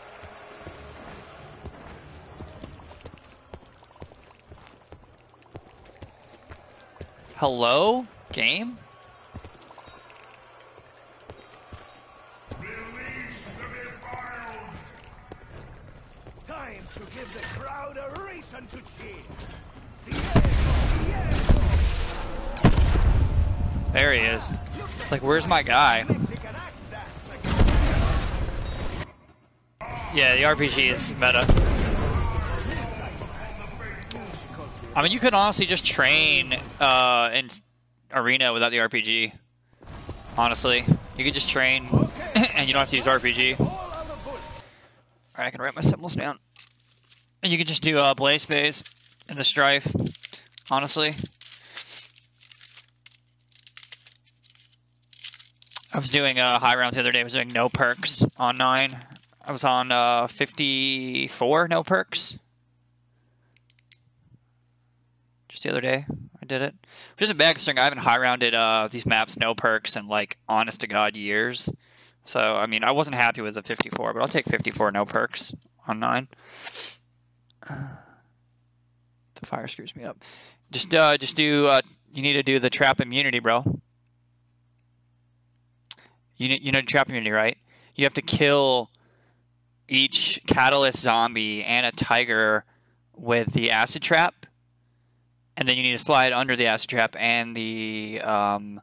Hello? Game? Release the defiled! Time to give the crowd a reason to cheer. There he is. It's like, where's my guy? Mexican axe dance again. Yeah, the RPG is meta. I mean, you could honestly just train uh, in arena without the RPG. Honestly, you could just train, and you don't have to use RPG. All right, I can write my symbols down. And you could just do uh, blaze phase in the strife. Honestly, I was doing uh, high rounds the other day. I was doing no perks on nine. I was on uh, 54 no perks. Just the other day, I did it. Which isn't bad considering I haven't high rounded uh, these maps no perks in like honest to god years. So I mean, I wasn't happy with the 54, but I'll take 54 no perks on nine. The fire screws me up. Just uh, just do. Uh, you need to do the trap immunity, bro. You you know trap immunity, right? You have to kill each catalyst zombie and a tiger with the acid trap, and then you need to slide under the acid trap and the um,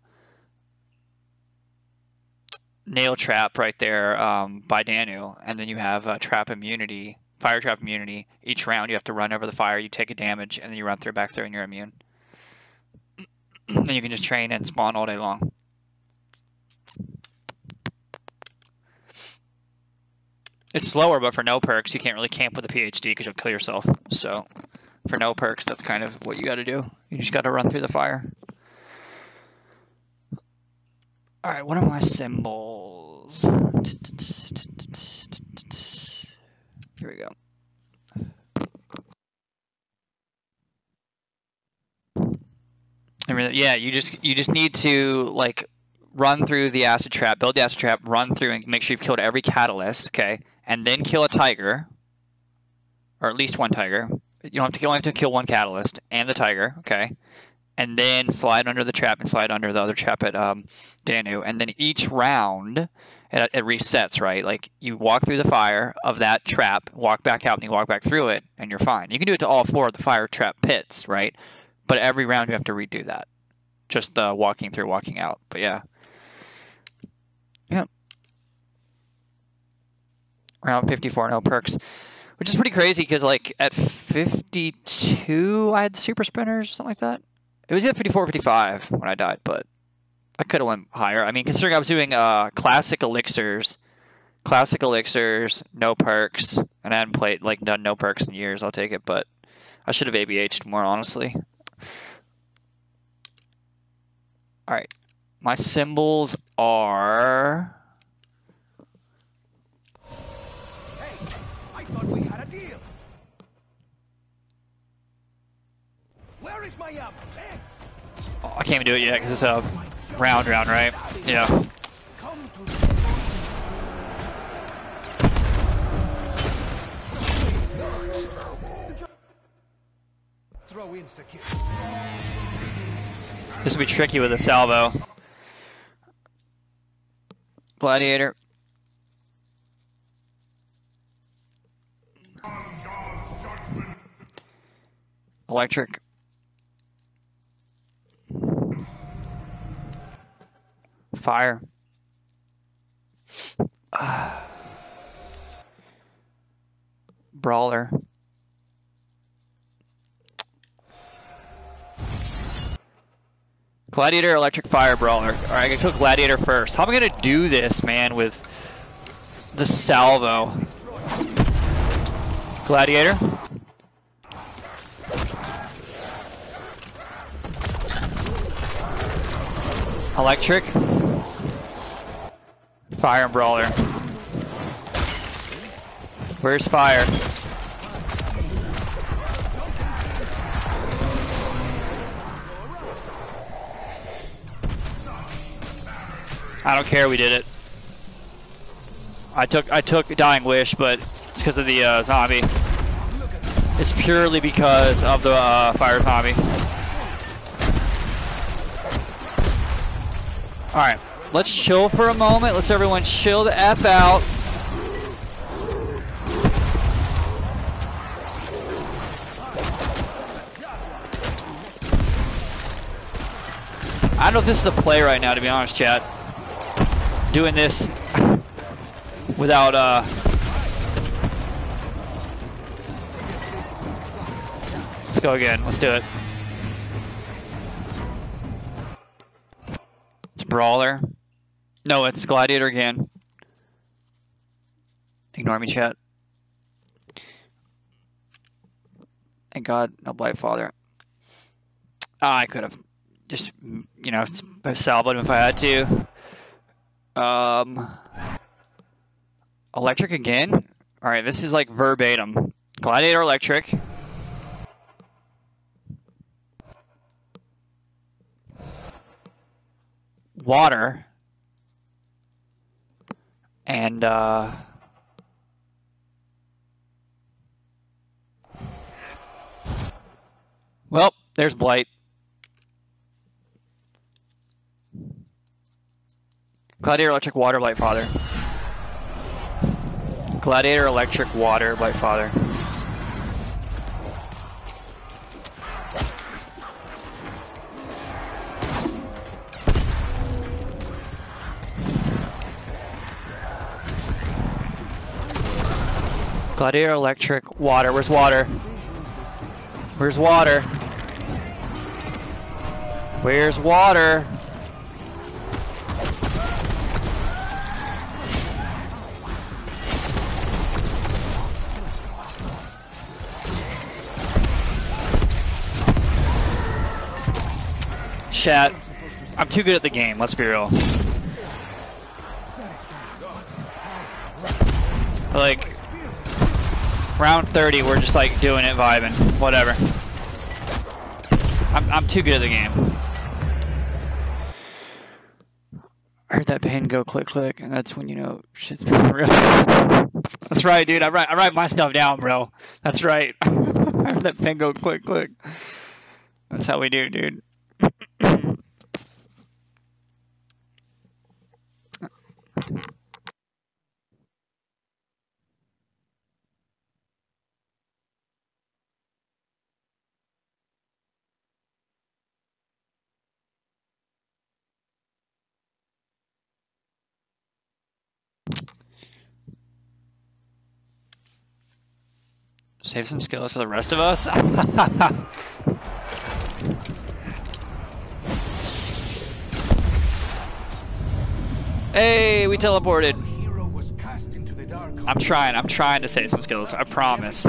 nail trap right there um, by Danu, and then you have uh, trap immunity, fire trap immunity. Each round you have to run over the fire, you take a damage, and then you run through back through and you're immune. and you can just train and spawn all day long. It's slower, but for no perks, you can't really camp with a PhD because you'll kill yourself. So, for no perks, that's kind of what you got to do. You just got to run through the fire. All right, what are my symbols? Here we go. Yeah, you just you just need to like run through the acid trap, build the acid trap, run through and make sure you've killed every catalyst, okay, and then kill a tiger, or at least one tiger. You don't have to kill, only have to kill one catalyst and the tiger, okay, and then slide under the trap and slide under the other trap at um, Danu, and then each round it, it resets, right? Like you walk through the fire of that trap, walk back out, and you walk back through it, and you're fine. You can do it to all four of the fire trap pits, right? But every round you have to redo that. Just uh, walking through, walking out. But yeah. Yep. Round 54, no perks. Which is pretty crazy because, like, at 52, I had super spinners, something like that. It was either 54 55 when I died, but I could have went higher. I mean, considering I was doing uh, classic elixirs, classic elixirs, no perks, and I hadn't played, like, done no perks in years, I'll take it, but I should have ABH'd more, honestly. All right. My symbols are. Hey, I thought we had a deal. Where is my? Eh? Oh, I can't even do it yet because it's a round round, right? Yeah. Come to the Throw insta kill. This will be tricky with a salvo. Gladiator. Electric. Fire. Brawler. Gladiator, Electric, Fire, Brawler. Alright, I gotta cook Gladiator first. How am I gonna do this, man, with the salvo? Gladiator. Electric. Fire and Brawler. Where's Fire? I don't care, we did it. I took I took Dying Wish, but it's because of the uh, zombie. It's purely because of the uh, fire zombie. All right, let's chill for a moment. Let's everyone chill the f out. I don't know if this is the play right now, to be honest, chat. Doing this without, uh... Let's go again. Let's do it. Brawler. No, it's Gladiator again. Ignore me, chat. Thank God, no Blight Father. Ah, I could have just you know salvage if I had to. Um, electric again. All right, this is like verbatim. Gladiator electric. Water. And uh Well, there's Blight. Gladiator Electric Water Blight Father. Gladiator Electric Water Blight Father. Gladiator Electric Water. Where's water? Where's water? Where's water? chat. I'm too good at the game, let's be real. Like, round 30, we're just like doing it, vibing, whatever. I'm, I'm too good at the game. I heard that pain go click click, and that's when you know shit's been real. that's right, dude. I write I write my stuff down, bro. That's right. I heard that pain go click click. That's how we do, dude. Save some skills for the rest of us? hey, we teleported. I'm trying, I'm trying to save some skills, I promise.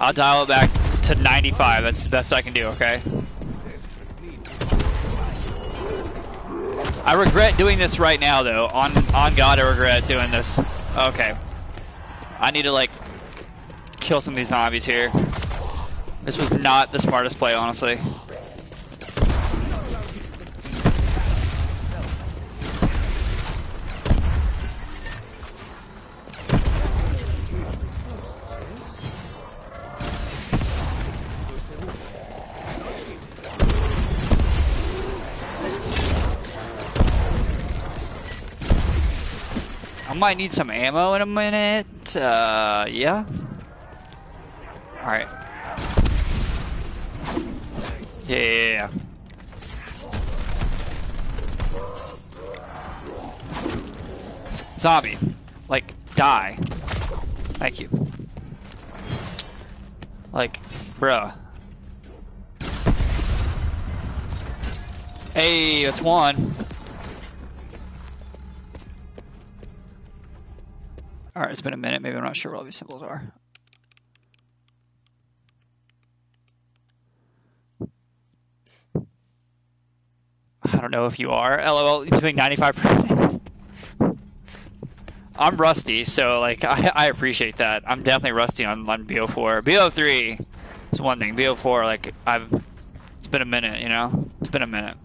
I'll dial it back to 95, that's the best I can do, okay? I regret doing this right now, though. On, on God, I regret doing this. Okay. I need to, like, kill some of these zombies here. This was not the smartest play, honestly. I might need some ammo in a minute. Uh, yeah. Alright. Yeah, yeah, yeah. Zombie. Like, die. Thank you. Like, bruh. Hey, it's one. Alright, it's been a minute. Maybe I'm not sure what all these symbols are. I don't know if you are. LOL, doing 95%. I'm rusty, so like I, I appreciate that. I'm definitely rusty on, on BO4. BO3 is one thing. BO4, like I've, it's been a minute, you know? It's been a minute.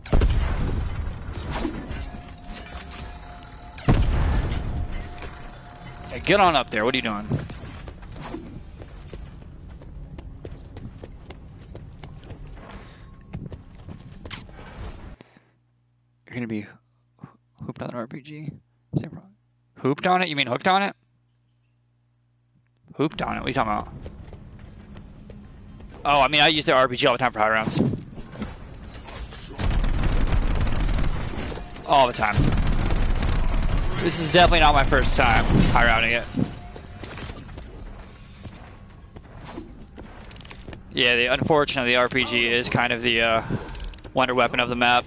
Hey, get on up there. What are you doing? You're gonna be hooped on an RPG. Same problem. Hooped on it? You mean hooked on it? Hooped on it? What are you talking about? Oh, I mean, I use the RPG all the time for high rounds. All the time. This is definitely not my first time high rounding it. Yeah, the unfortunately the RPG is kind of the uh, wonder weapon of the map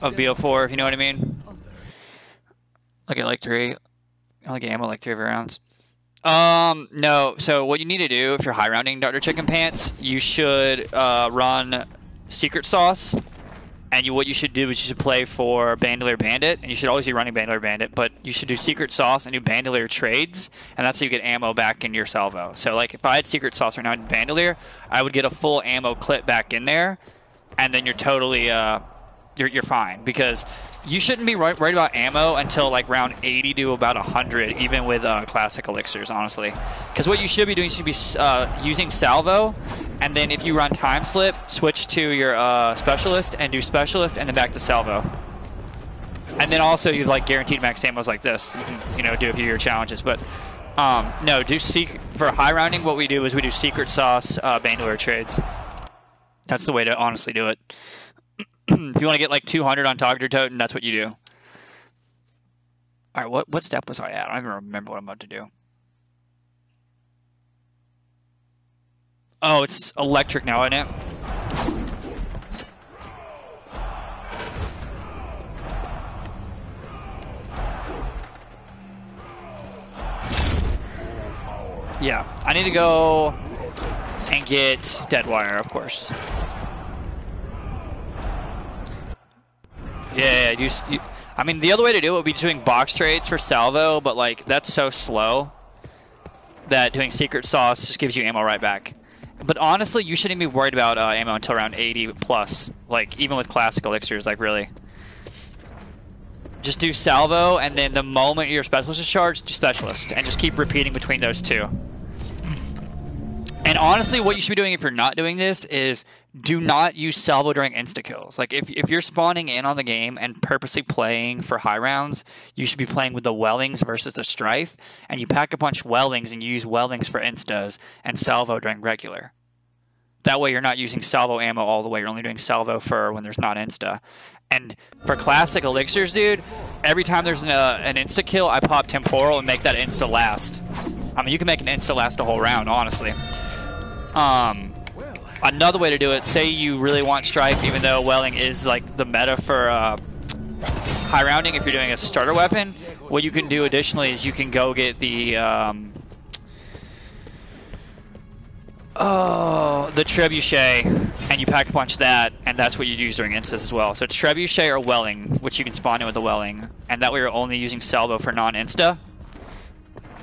of BO4, if you know what I mean. Like at like three, like ammo like three of your rounds. Um, no. So what you need to do if you're high rounding Dr. Chicken Pants, you should uh, run Secret Sauce, and you what you should do is you should play for Bandolier Bandit, and you should always be running Bandolier Bandit, but you should do Secret Sauce and do Bandolier trades, and that's how you get ammo back in your salvo. So like if I had Secret Sauce right now in Bandolier, I would get a full ammo clip back in there, and then you're totally uh, you're, you're fine because you shouldn't be right, worried about ammo until like round 80 to about 100 even with uh, classic elixirs honestly. Because what you should be doing you should be uh, using salvo and then if you run time slip switch to your uh, specialist and do specialist and then back to salvo. And then also you like guaranteed max ammos like this you can you know do a few of your challenges. But um, no do seek for high rounding what we do is we do secret sauce uh, bandolier trades. That's the way to honestly do it if you want to get like 200 on Tag der Toten, that's what you do. All right, what what step was I at? I don't even remember what I'm about to do. Oh, it's electric now, isn't it? Yeah, I need to go and get Deadwire, of course. Yeah, yeah, you, you, I mean, the other way to do it would be doing box trades for salvo, but like that's so slow that doing secret sauce just gives you ammo right back. But honestly, you shouldn't be worried about uh, ammo until around 80 plus. Like even with classic elixirs, like really. Just do salvo, and then the moment your specialist is charged, do specialist, and just keep repeating between those two. And honestly, what you should be doing if you're not doing this is do not use salvo during insta kills. Like if, if you're spawning in on the game and purposely playing for high rounds, you should be playing with the Wellings versus the Strife, and you pack a bunch Wellings and you use Wellings for instas and salvo during regular. That way you're not using salvo ammo all the way. You're only doing salvo for when there's not insta. And for classic elixirs, dude, every time there's an, uh, an insta kill, I pop temporal and make that insta last. I mean, you can make an insta last a whole round, honestly. Um, another way to do it, say you really want Strife, even though Welling is like the meta for uh, high rounding, if you're doing a starter weapon, what you can do additionally is you can go get the um, oh the trebuchet, and you pack a punch that, and that's what you use during instas as well. So trebuchet or Welling, which you can spawn in with the Welling, and that way you're only using salvo for non-insta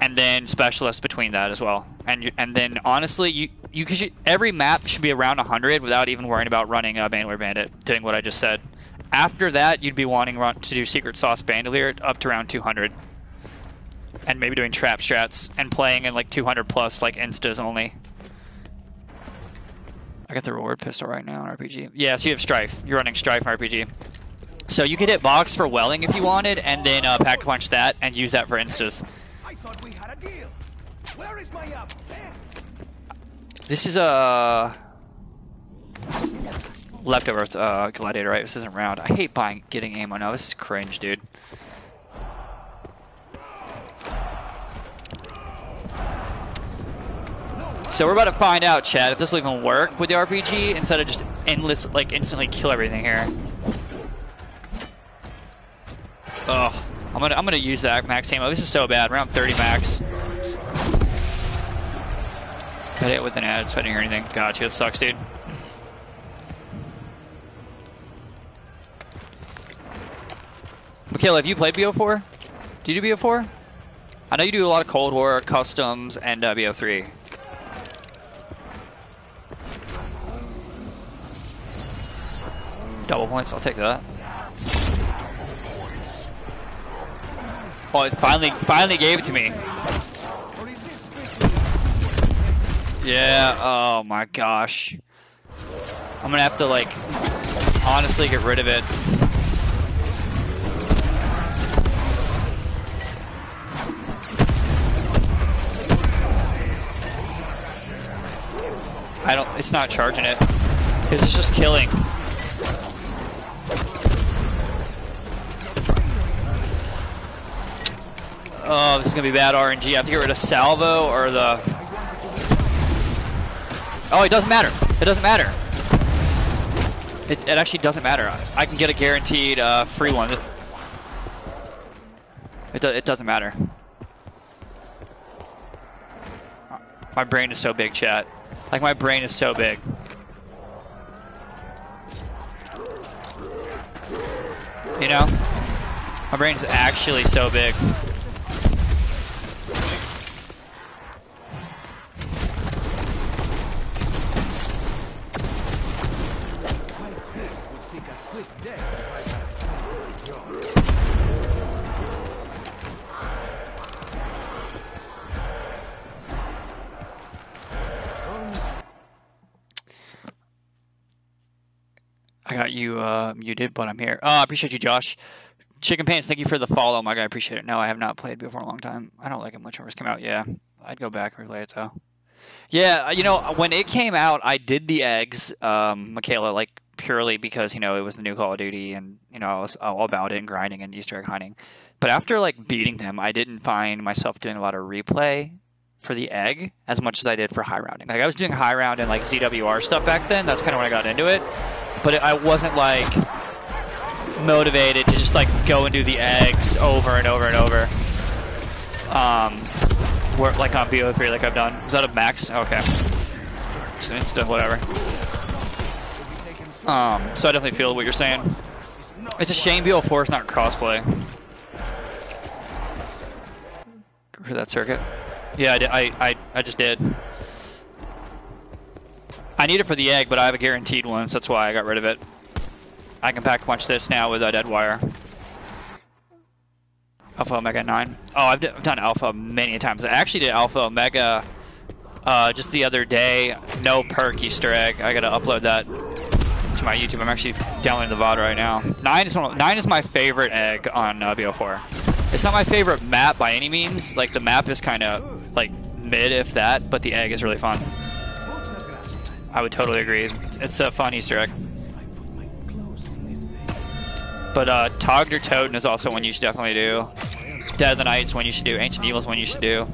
and then specialists between that as well. And and then honestly, you you could every map should be around 100 without even worrying about running a Bandolier Bandit, doing what I just said. After that, you'd be wanting to do Secret Sauce Bandolier up to around 200, and maybe doing trap strats and playing in like 200 plus like instas only. I got the reward pistol right now in RPG. Yeah, so you have Strife. You're running Strife in RPG. So you could hit box for Welling if you wanted, and then uh, pack punch that and use that for instas. Thought we had a deal. Where is my up? This is a leftover uh, gladiator, right? This isn't round. I hate buying, getting ammo now. This is cringe, dude. So we're about to find out, Chad, if this will even work with the RPG instead of just endless, like instantly kill everything here. Ugh. I'm gonna I'm gonna use that max ammo. This is so bad. Around 30 max. Cut it with an ad, so I didn't hear anything. Gotcha, it sucks, dude. Michaela, have you played BO4? Do you do BO4? I know you do a lot of Cold War, Customs, and uh, BO3. Double points, I'll take that. Oh, it finally, finally gave it to me. Yeah, oh my gosh. I'm gonna have to, like, honestly get rid of it. I don't, it's not charging it. It's just killing. Oh, this is gonna be bad RNG. I have to get rid of Salvo or the. Oh, it doesn't matter. It doesn't matter. It, it actually doesn't matter. I can get a guaranteed uh, free one. It, do, it doesn't matter. My brain is so big, chat. Like, my brain is so big. You know? My brain is actually so big. I got you uh, muted, but I'm here. Oh, I appreciate you, Josh. Chicken Pants, thank you for the follow, my guy. I appreciate it. No, I have not played before a long time. I don't like it much when it came out. Yeah, I'd go back and replay it though. Yeah, you know, when it came out, I did the eggs, um, Michaela, like purely because you know it was the new Call of Duty, and you know I was all about it and grinding and Easter egg hunting. But after like beating them, I didn't find myself doing a lot of replay for the egg as much as I did for high rounding. Like I was doing high round and like ZWR stuff back then. That's kind of when I got into it. But it, I wasn't like motivated to just like go and do the eggs over and over and over. Um, work like on BO3 like I've done. Is that a max? Okay. It's insta, whatever. Um, so I definitely feel what you're saying. It's a shame BO4 is not crossplay. For that circuit. Yeah, I, did, I, I, I just did. I need it for the egg, but I have a guaranteed one, so that's why I got rid of it. I can pack punch this now with a dead wire. Alpha Omega 9. Oh, I've, I've done Alpha many times. I actually did Alpha Omega uh, just the other day. No perk Easter egg. I gotta upload that to my YouTube. I'm actually downloading the VOD right now. Nine is one of, nine is my favorite egg on uh, BO4. It's not my favorite map by any means. Like the map is kind of like mid, if that, but the egg is really fun. I would totally agree. It's, a fun Easter egg. But uh, Tag der Toten is also one you should definitely do. Dead of the Night is one you should do. Ancient Evil is one you should do.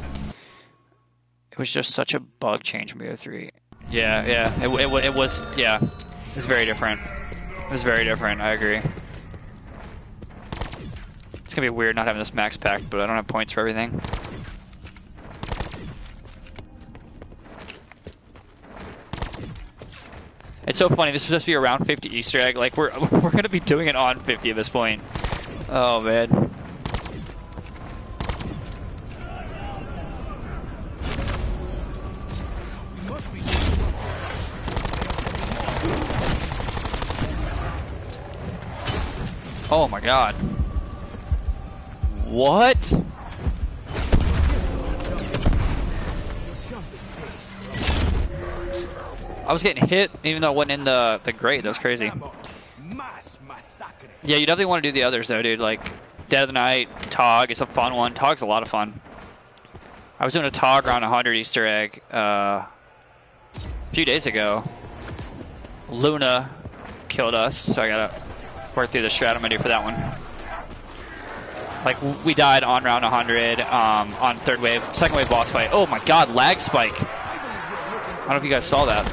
It was just such a bug change from BO3. Yeah, yeah. It, it, it was, yeah. It was very different. It was very different, I agree. It's gonna be weird not having this max pack, but I don't have points for everything. It's so funny. This was supposed to be around 50 Easter egg. Like we're we're gonna be doing it on 50 at this point. Oh man. Oh my god. What? I was getting hit even though I wasn't in the, the grate. That was crazy. Yeah, you definitely want to do the others though, dude. Like Dead of the Night, Tog. It's a fun one. Tog's a lot of fun. I was doing a Tog around 100 Easter egg uh, a few days ago. Luna killed us, so I gotta work through the strat I'm gonna do for that one. Like we died on round 100 um, on third wave, second wave boss fight. Oh my god, lag spike. I don't know if you guys saw that.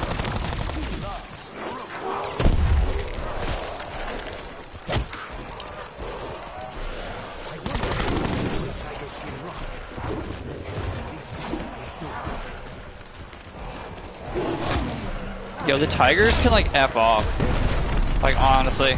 Yo, the Tigers can like F off. Like honestly.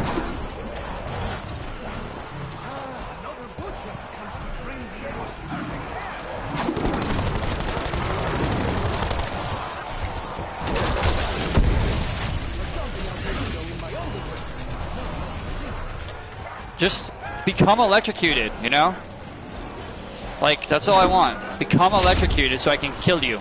Just become electrocuted, you know? Like, that's all I want. Become electrocuted so I can kill you.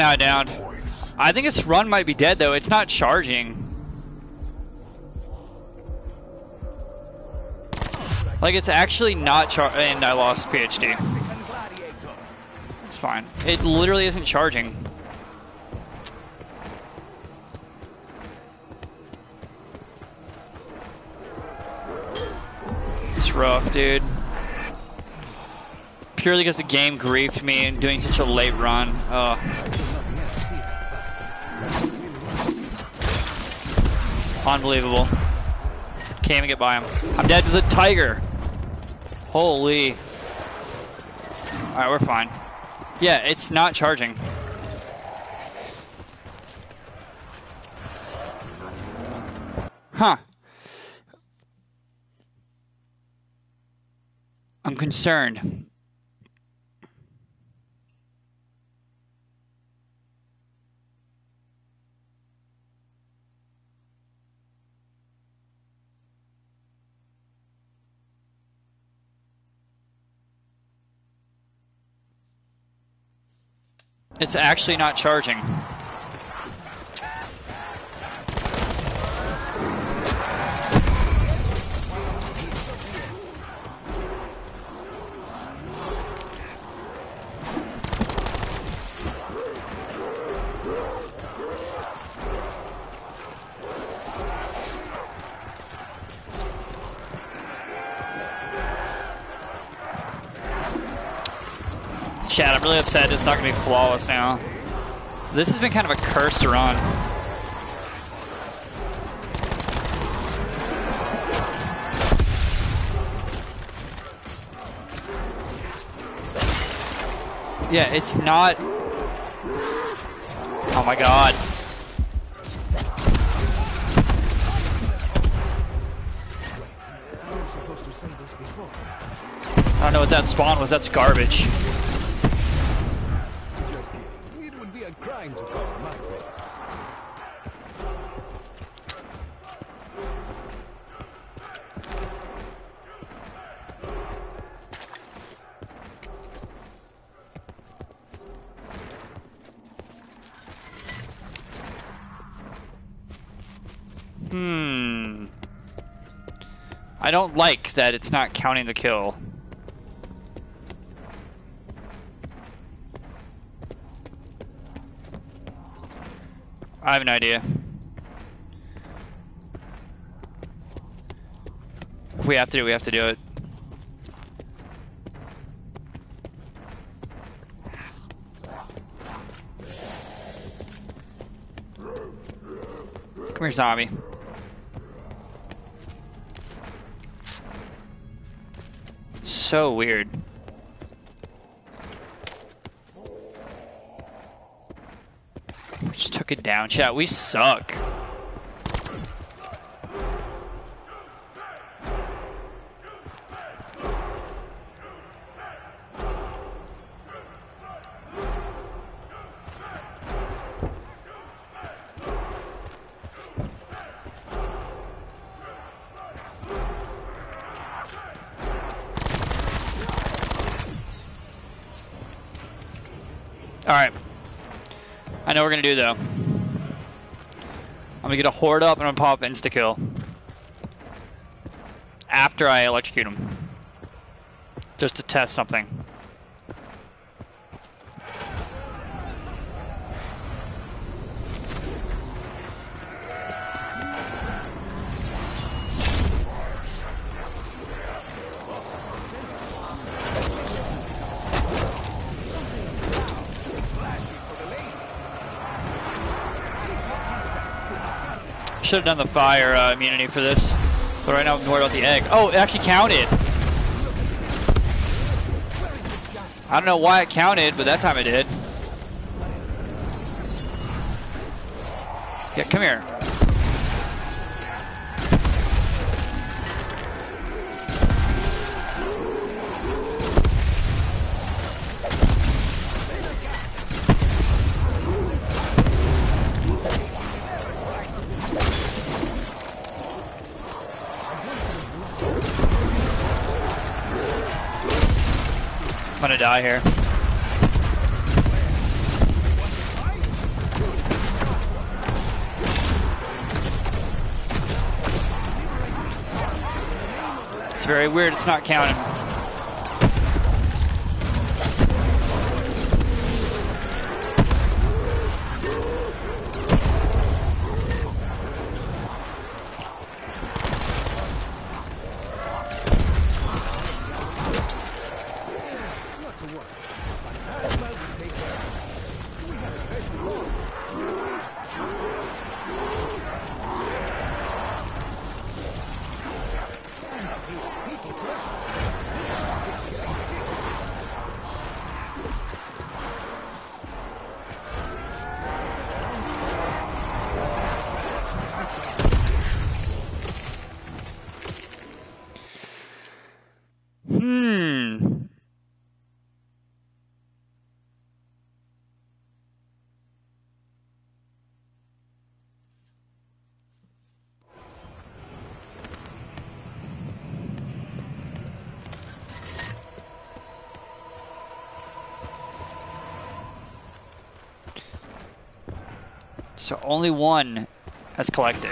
How down. I think its run might be dead though. It's not charging. Like it's actually not char- and I lost PhD. It's fine. It literally isn't charging. It's rough, dude. Purely because the game griefed me and doing such a late run. Oh. Unbelievable. Can't even get by him. I'm dead to the tiger. Holy. Alright, we're fine. Yeah, it's not charging. Huh. I'm concerned. It's actually not charging. Really upset it's not going to be flawless now. This has been kind of a cursed run. Yeah, it's not... Oh my god. I don't know what that spawn was, that's garbage. Just kidding. It would be a crime to cover my face. Hmm. I don't like that it's not counting the kill. I have an idea. We have to do we have to do it. Come here, zombie. So weird. We just took it down, chat. We suck. Know we're gonna do though. I'm gonna get a horde up and I'm gonna pop insta kill. After I electrocute him. Just to test something. Should have done the fire uh, immunity for this. But right now I'm worried about the egg. Oh, it actually counted. I don't know why it counted, but that time it did. Yeah, come here. die here. It's very weird, it's not counting. So only one has collected.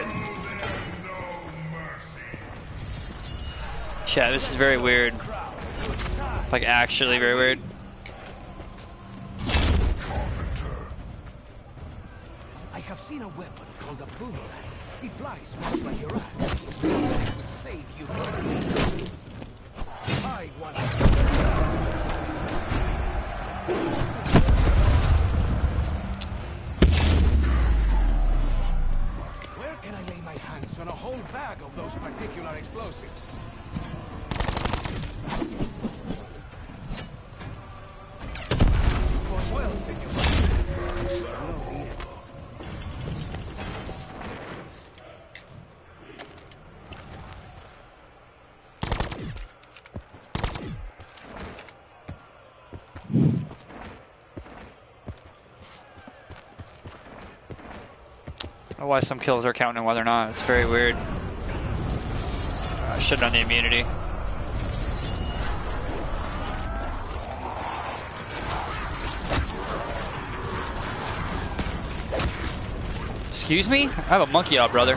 Yeah, this is very weird. Like actually very weird. Why some kills are counting and whether or not. It's very weird. I should have done the immunity. Excuse me? I have a monkey out, brother.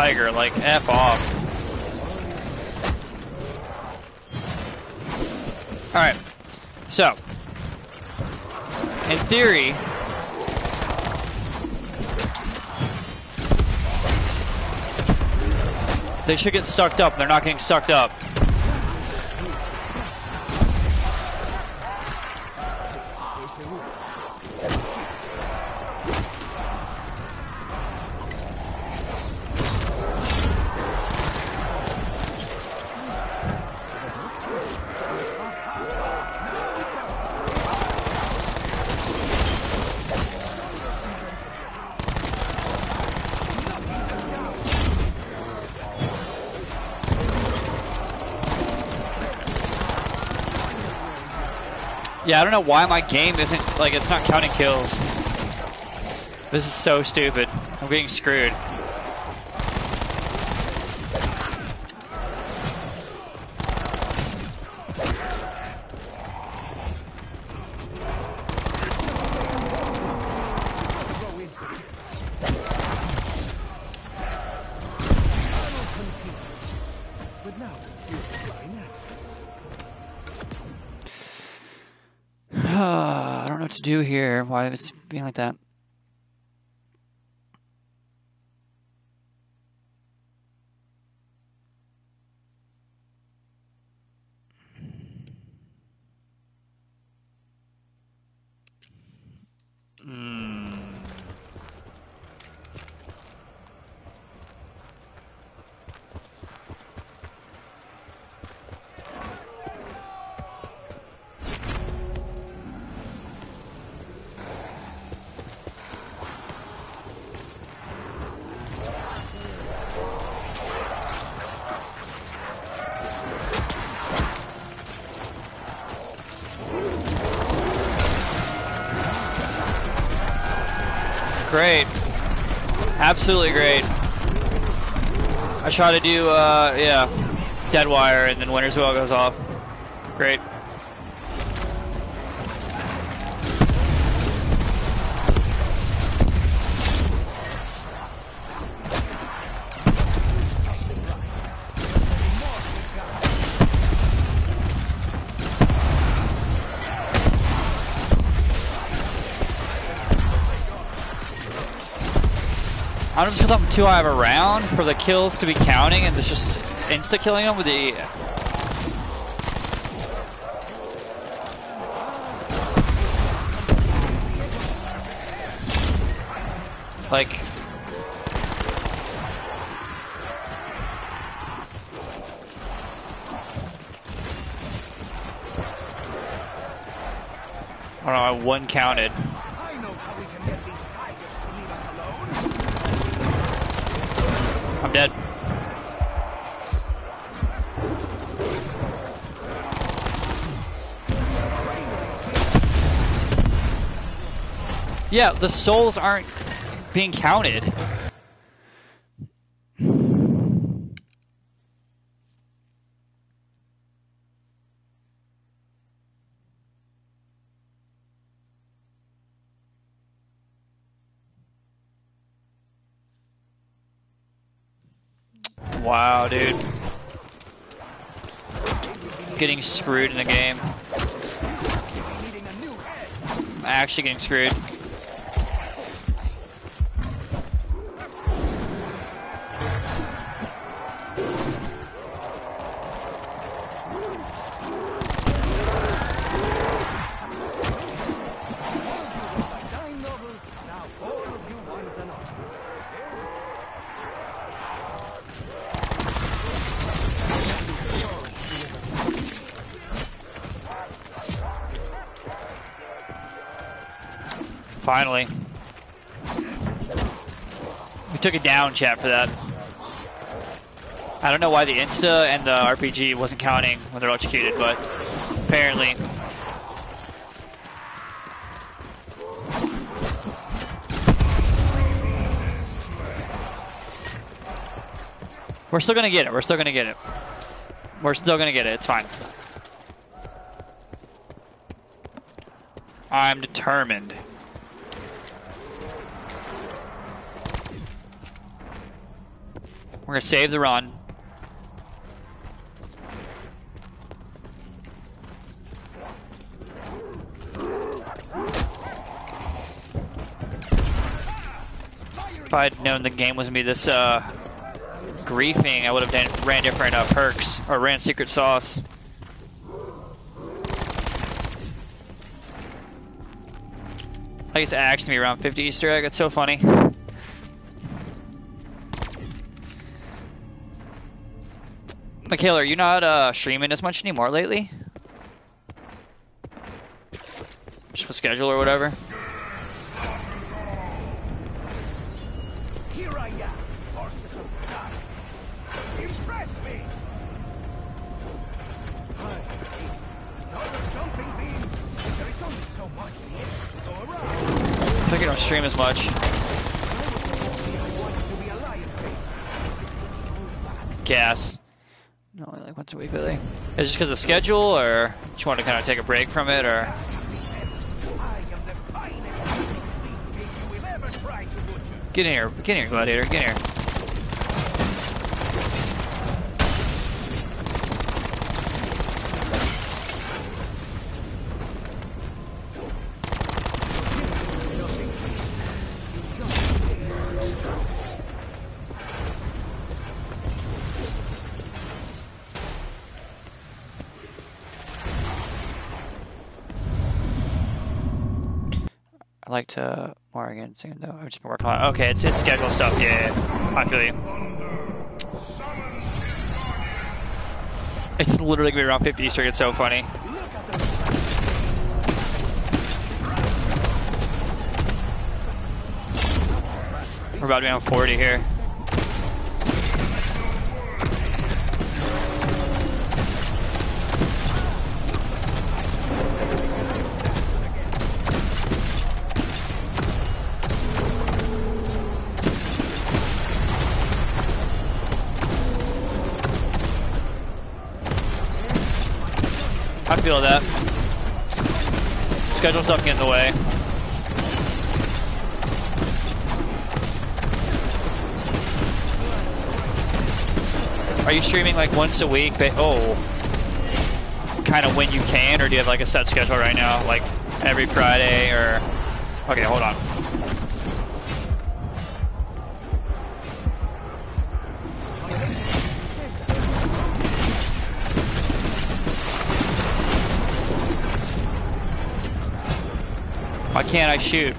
Tiger, like, F off. Alright. So. In theory. They should get sucked up. They're not getting sucked up. I don't know why my game isn't like it's not counting kills. This is so stupid. I'm being screwed. Why it's being like that? Absolutely great. I try to do, uh, yeah, Deadwire, and then Winter's Wail goes off. Great. I don't know if it's because I'm too high of a round for the kills to be counting and it's just insta killing them with the. Like. I don't know, I one counted. Yeah, the souls aren't being counted. Wow, dude. Getting screwed in the game. Actually getting screwed. Finally. We took it down, chat, for that. I don't know why the Insta and the RPG wasn't counting when they're electrocuted, but apparently. We're still gonna get it. We're still gonna get it. We're still gonna get it. It's fine. I'm determined. We're gonna save the run. If I'd known the game was gonna be this uh, griefing, I would have ran different uh, perks or ran secret sauce. I guess asked me around 50 Easter egg. It's so funny. Michaela, are you not uh, streaming as much anymore lately? Just with schedule or whatever? I am, forces of darkness. Impress me! Hi. Another jumping beam. There is only so much the air to go around. I think I don't stream as much. I wanted to be a lion Gas. No, like once a week, really. Is just because of schedule, or just want to kind of take a break from it, or? Get in here, get in here, gladiator, get in here. Like to more again soon though. I've just been working on it. Okay, it's it's schedule stuff. Yeah, yeah, I feel you. It's literally gonna be around 50 Easter. It's so funny. We're about to be on 40 here. Feel that. Schedule stuff getting in the way. Are you streaming like once a week? Oh, kind of when you can, or do you have like a set schedule right now, like every Friday or? Okay, hold on. Can't I shoot?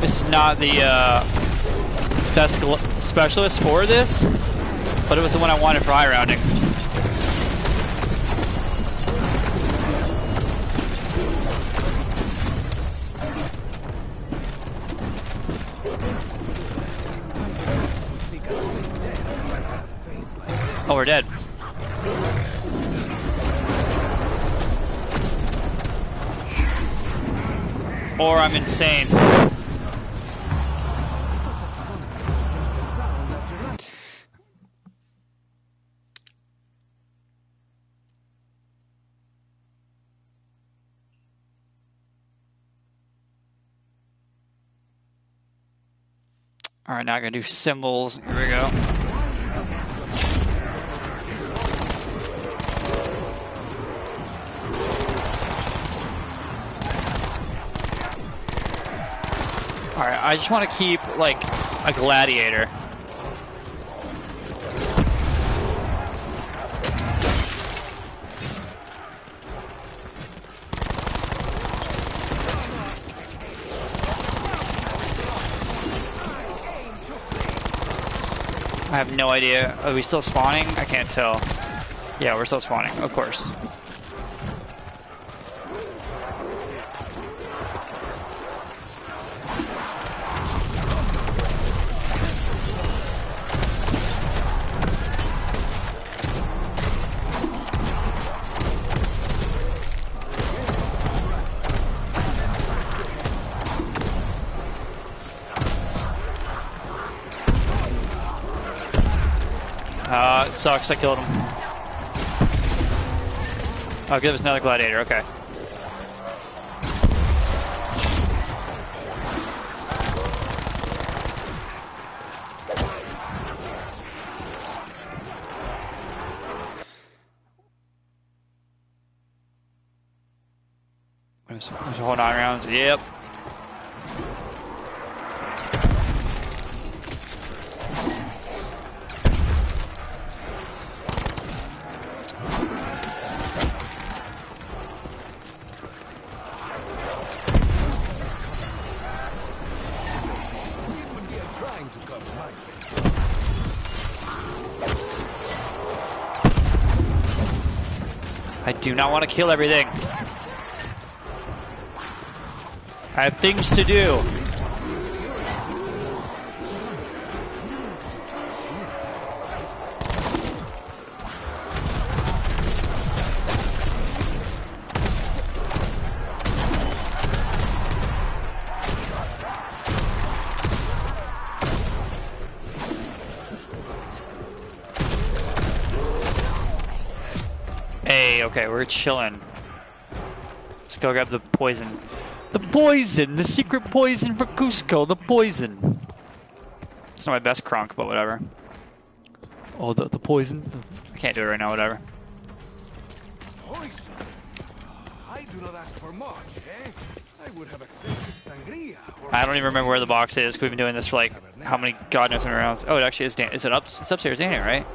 This is not the uh, best specialist for this, but it was the one I wanted for high rounding. Insane. All right, now I'm gonna do symbols. Here we go. I just want to keep like a gladiator. I have no idea. Are we still spawning? I can't tell. Yeah, we're still spawning, of course. Sucks. I killed him. Oh, give us another gladiator. Okay. There's, a whole nine rounds. Yep. Not want to kill everything. I have things to do. Chilling. Let's go grab the poison. The poison! The secret poison for Kuzco! The poison! It's not my best Kronk, but whatever. Oh, the, the poison? I can't do it right now, whatever. Poison. Hydra do not ask for much, eh? I would have accepted sangria I don't even remember where the box is. 'cause We've been doing this for like how many god knows how many rounds. Oh, it actually is. Dan- is it up? It's upstairs, Danny, right?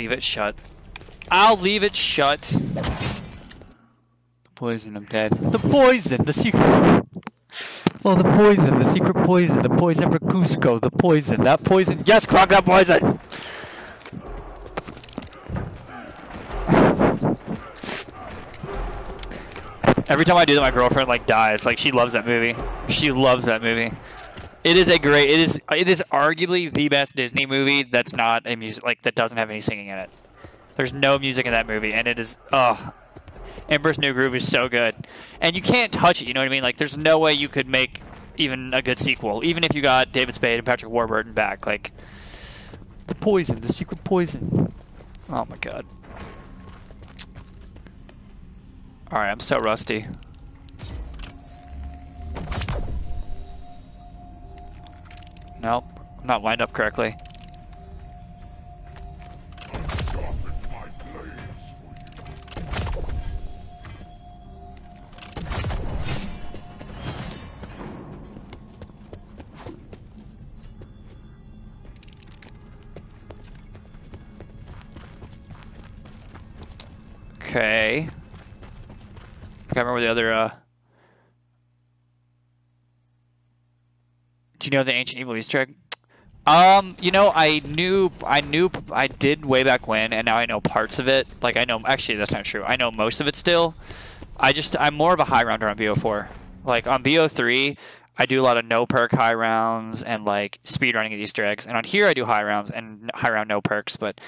Leave it shut. I'll leave it shut. The poison, I'm dead. The poison, the secret. Oh, the poison, the secret poison, the poison for Kuzco, the poison, that poison. Yes, Kronk, that poison! Every time I do that, my girlfriend like dies. Like she loves that movie. She loves that movie. It is a great. It is. It is arguably the best Disney movie that's not a music like that doesn't have any singing in it. There's no music in that movie, and it is. Oh, Emperor's New Groove is so good, and you can't touch it. You know what I mean? Like, there's no way you could make even a good sequel, even if you got David Spade and Patrick Warburton back. Like, the poison, the secret poison. Oh my god. All right, I'm so rusty. Nope, I'm not lined up correctly. Okay. I can't remember the other. Uh... Do you know the ancient evil Easter egg? Um, you know, I knew, I knew, I did way back when, and now I know parts of it. Like I know, actually, that's not true. I know most of it still. I just, I'm more of a high rounder on BO4. Like on BO3, I do a lot of no perk high rounds and like speed running of Easter eggs, and on here I do high rounds and high round no perks, but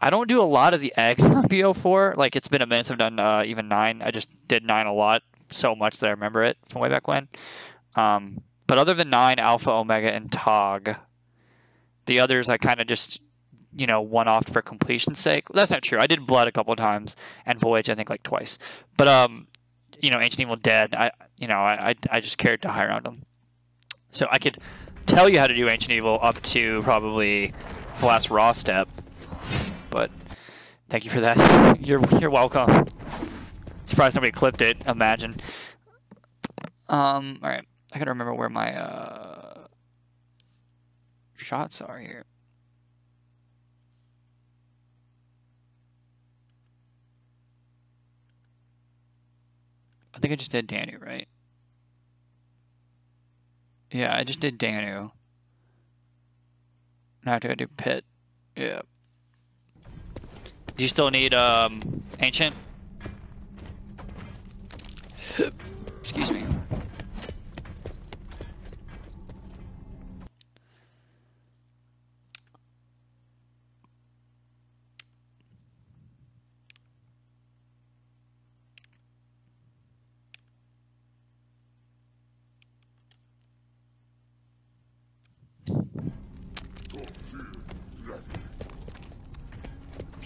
I don't do a lot of the eggs on BO4. Like it's been a minute since I've done uh, even nine. I just did nine a lot, so much that I remember it from way back when. Um, but other than nine, Alpha, Omega, and Tog, the others I kind of just you know one off for completion's sake. That's not true. I did Blood a couple times and Voyage I think like twice. But um, you know Ancient Evil Dead, I you know I I, I just cared to high round them. So I could tell you how to do Ancient Evil up to probably the last raw step. But thank you for that. You're you're welcome. Surprised nobody clipped it. Imagine. Um. All right. I gotta remember where my uh shots are here. I think I just did Danu, right? Yeah, I just did Danu. Now I gotta do Pit. Yeah. Do you still need um ancient? Excuse me.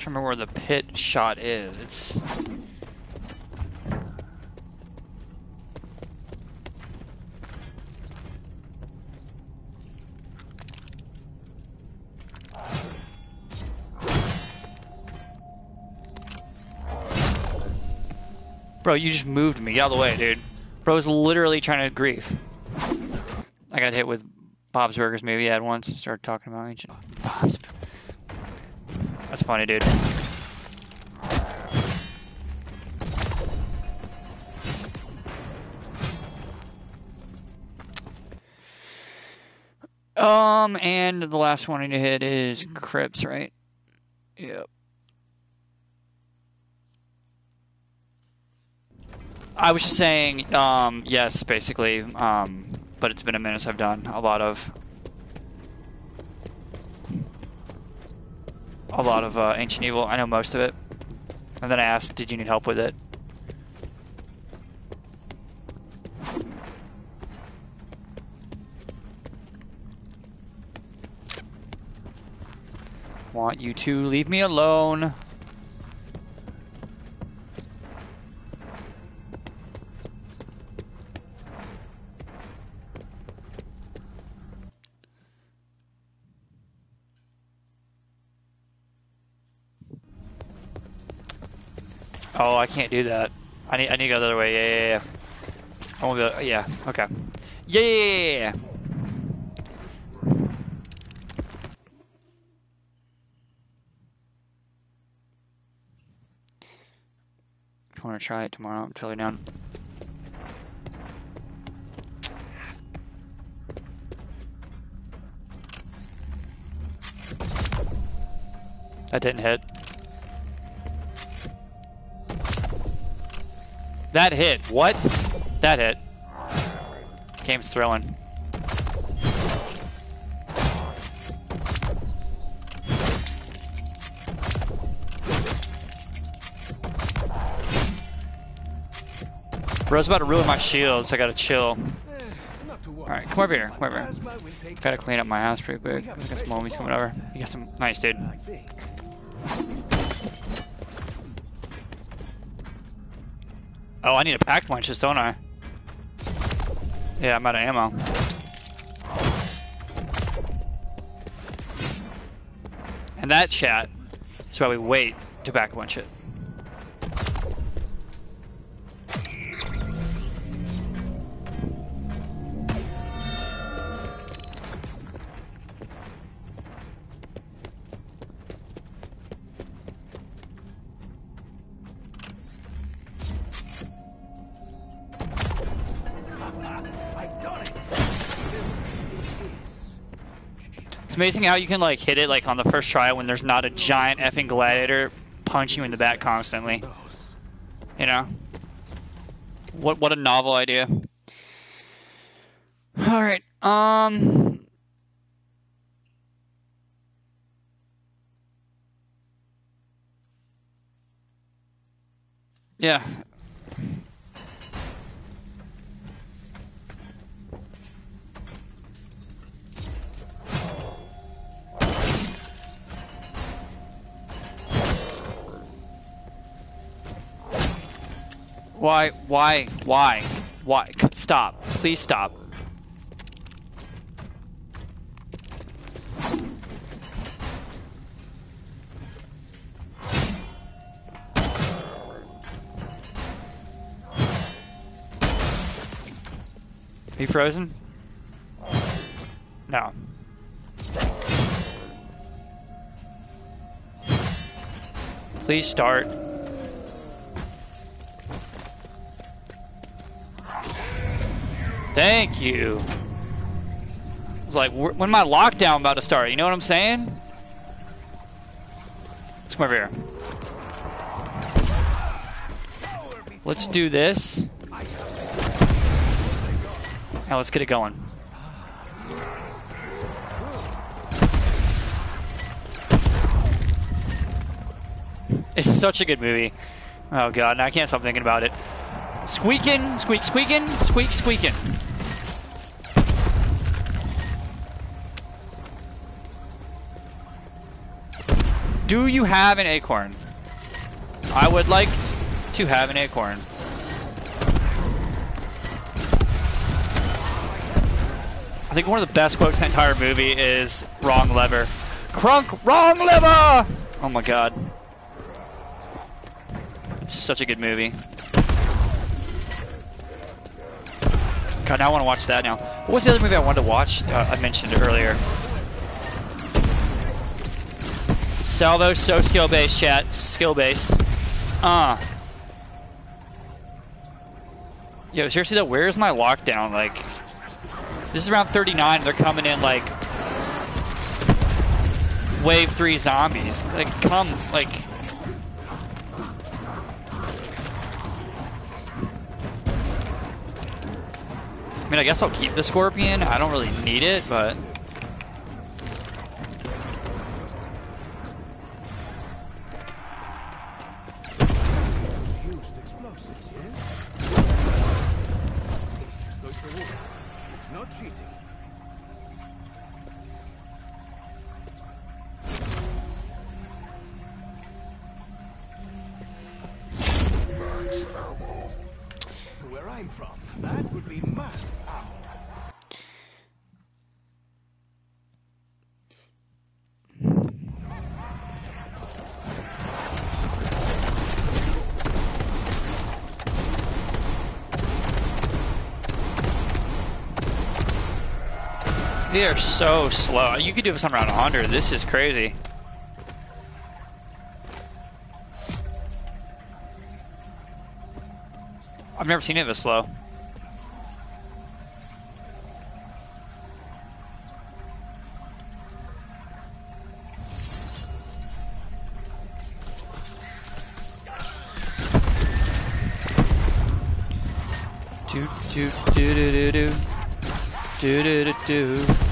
To remember where the pit shot is. It's Bro, you just moved me. Get out of the way, dude. Bro's literally trying to grief. I got hit with Bob's Burgers movie ad once. Started talking about ancient Bob's. That's funny, dude. Um, and the last one I need to hit is Crips, right? Yep. I was just saying, um, yes, basically, um, but it's been a minute I've done a lot of a lot of uh, Ancient Evil. I know most of it. And then I asked, did you need help with it? Want you to leave me alone. Oh, I can't do that. I need I need to go the other way. Yeah, yeah, yeah. I won't be. Yeah. Okay. Yeah, yeah, yeah, yeah. If you want to try it tomorrow, I'm totally down. That didn't hit. That hit. What? That hit. Game's thrilling. Bro's about to ruin my shield, so I gotta chill. Eh, not to worry. Alright, come over here. Come over here. Plasma will take Gotta clean up my house pretty quick. I got some homies coming over. You got some nice, dude. Oh, I need a pack punches, don't I? Yeah, I'm out of ammo. And that chat is why we wait to back punch it. Amazing how you can like hit it like on the first try when there's not a giant effing gladiator punching you in the back constantly. You know? What what a novel idea. Alright, um Yeah. Why? Why? Why? Why? Stop. Please stop. Are you frozen? No. Please start. Thank you. I was like, wh- when my lockdown about to start? You know what I'm saying? Let's come over here. Let's do this. Now let's get it going. It's such a good movie. Oh god, now I can't stop thinking about it. Squeaking, squeak, squeaking, squeak, squeaking. Do you have an acorn? I would like to have an acorn. I think one of the best quotes in the entire movie is wrong lever. Kronk, wrong lever! Oh my god. It's such a good movie. God, now I want to watch that now. What was the other movie I wanted to watch? Uh, I mentioned earlier. Salvo, so skill based, chat. Skill based. Uh. Yo, seriously though, where's my lockdown? Like, this is around 39. They're coming in like wave three zombies. Like, come, like. I mean, I guess I'll keep the scorpion. I don't really need it, but. They are so slow. You could do this on round 100. This is crazy. I've never seen it this slow. Do do do do do do do do do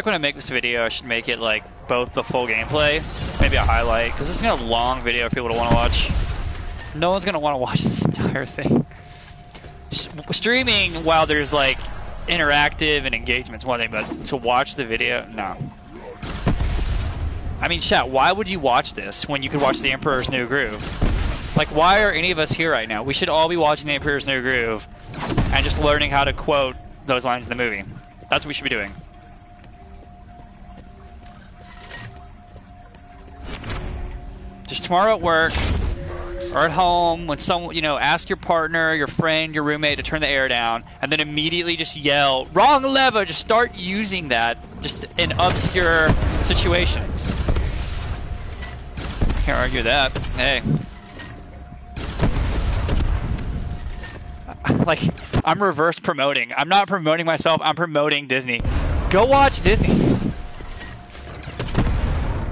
like when I make this video, I should make it like both the full gameplay, maybe a highlight, because this is gonna be a long video for people to want to watch. No one's gonna want to watch this entire thing. Streaming while there's like interactive and engagement's one thing, but to watch the video, no. I mean, chat, why would you watch this when you could watch The Emperor's New Groove? Like, why are any of us here right now? We should all be watching The Emperor's New Groove and just learning how to quote those lines in the movie. That's what we should be doing. Just tomorrow at work or at home when someone you know ask your partner your friend your roommate to turn the air down and then immediately just yell wrong lever just start using that just in obscure situations. Can't argue that. Hey. Like i'm reverse promoting. I'm not promoting myself. I'm promoting disney. Go watch disney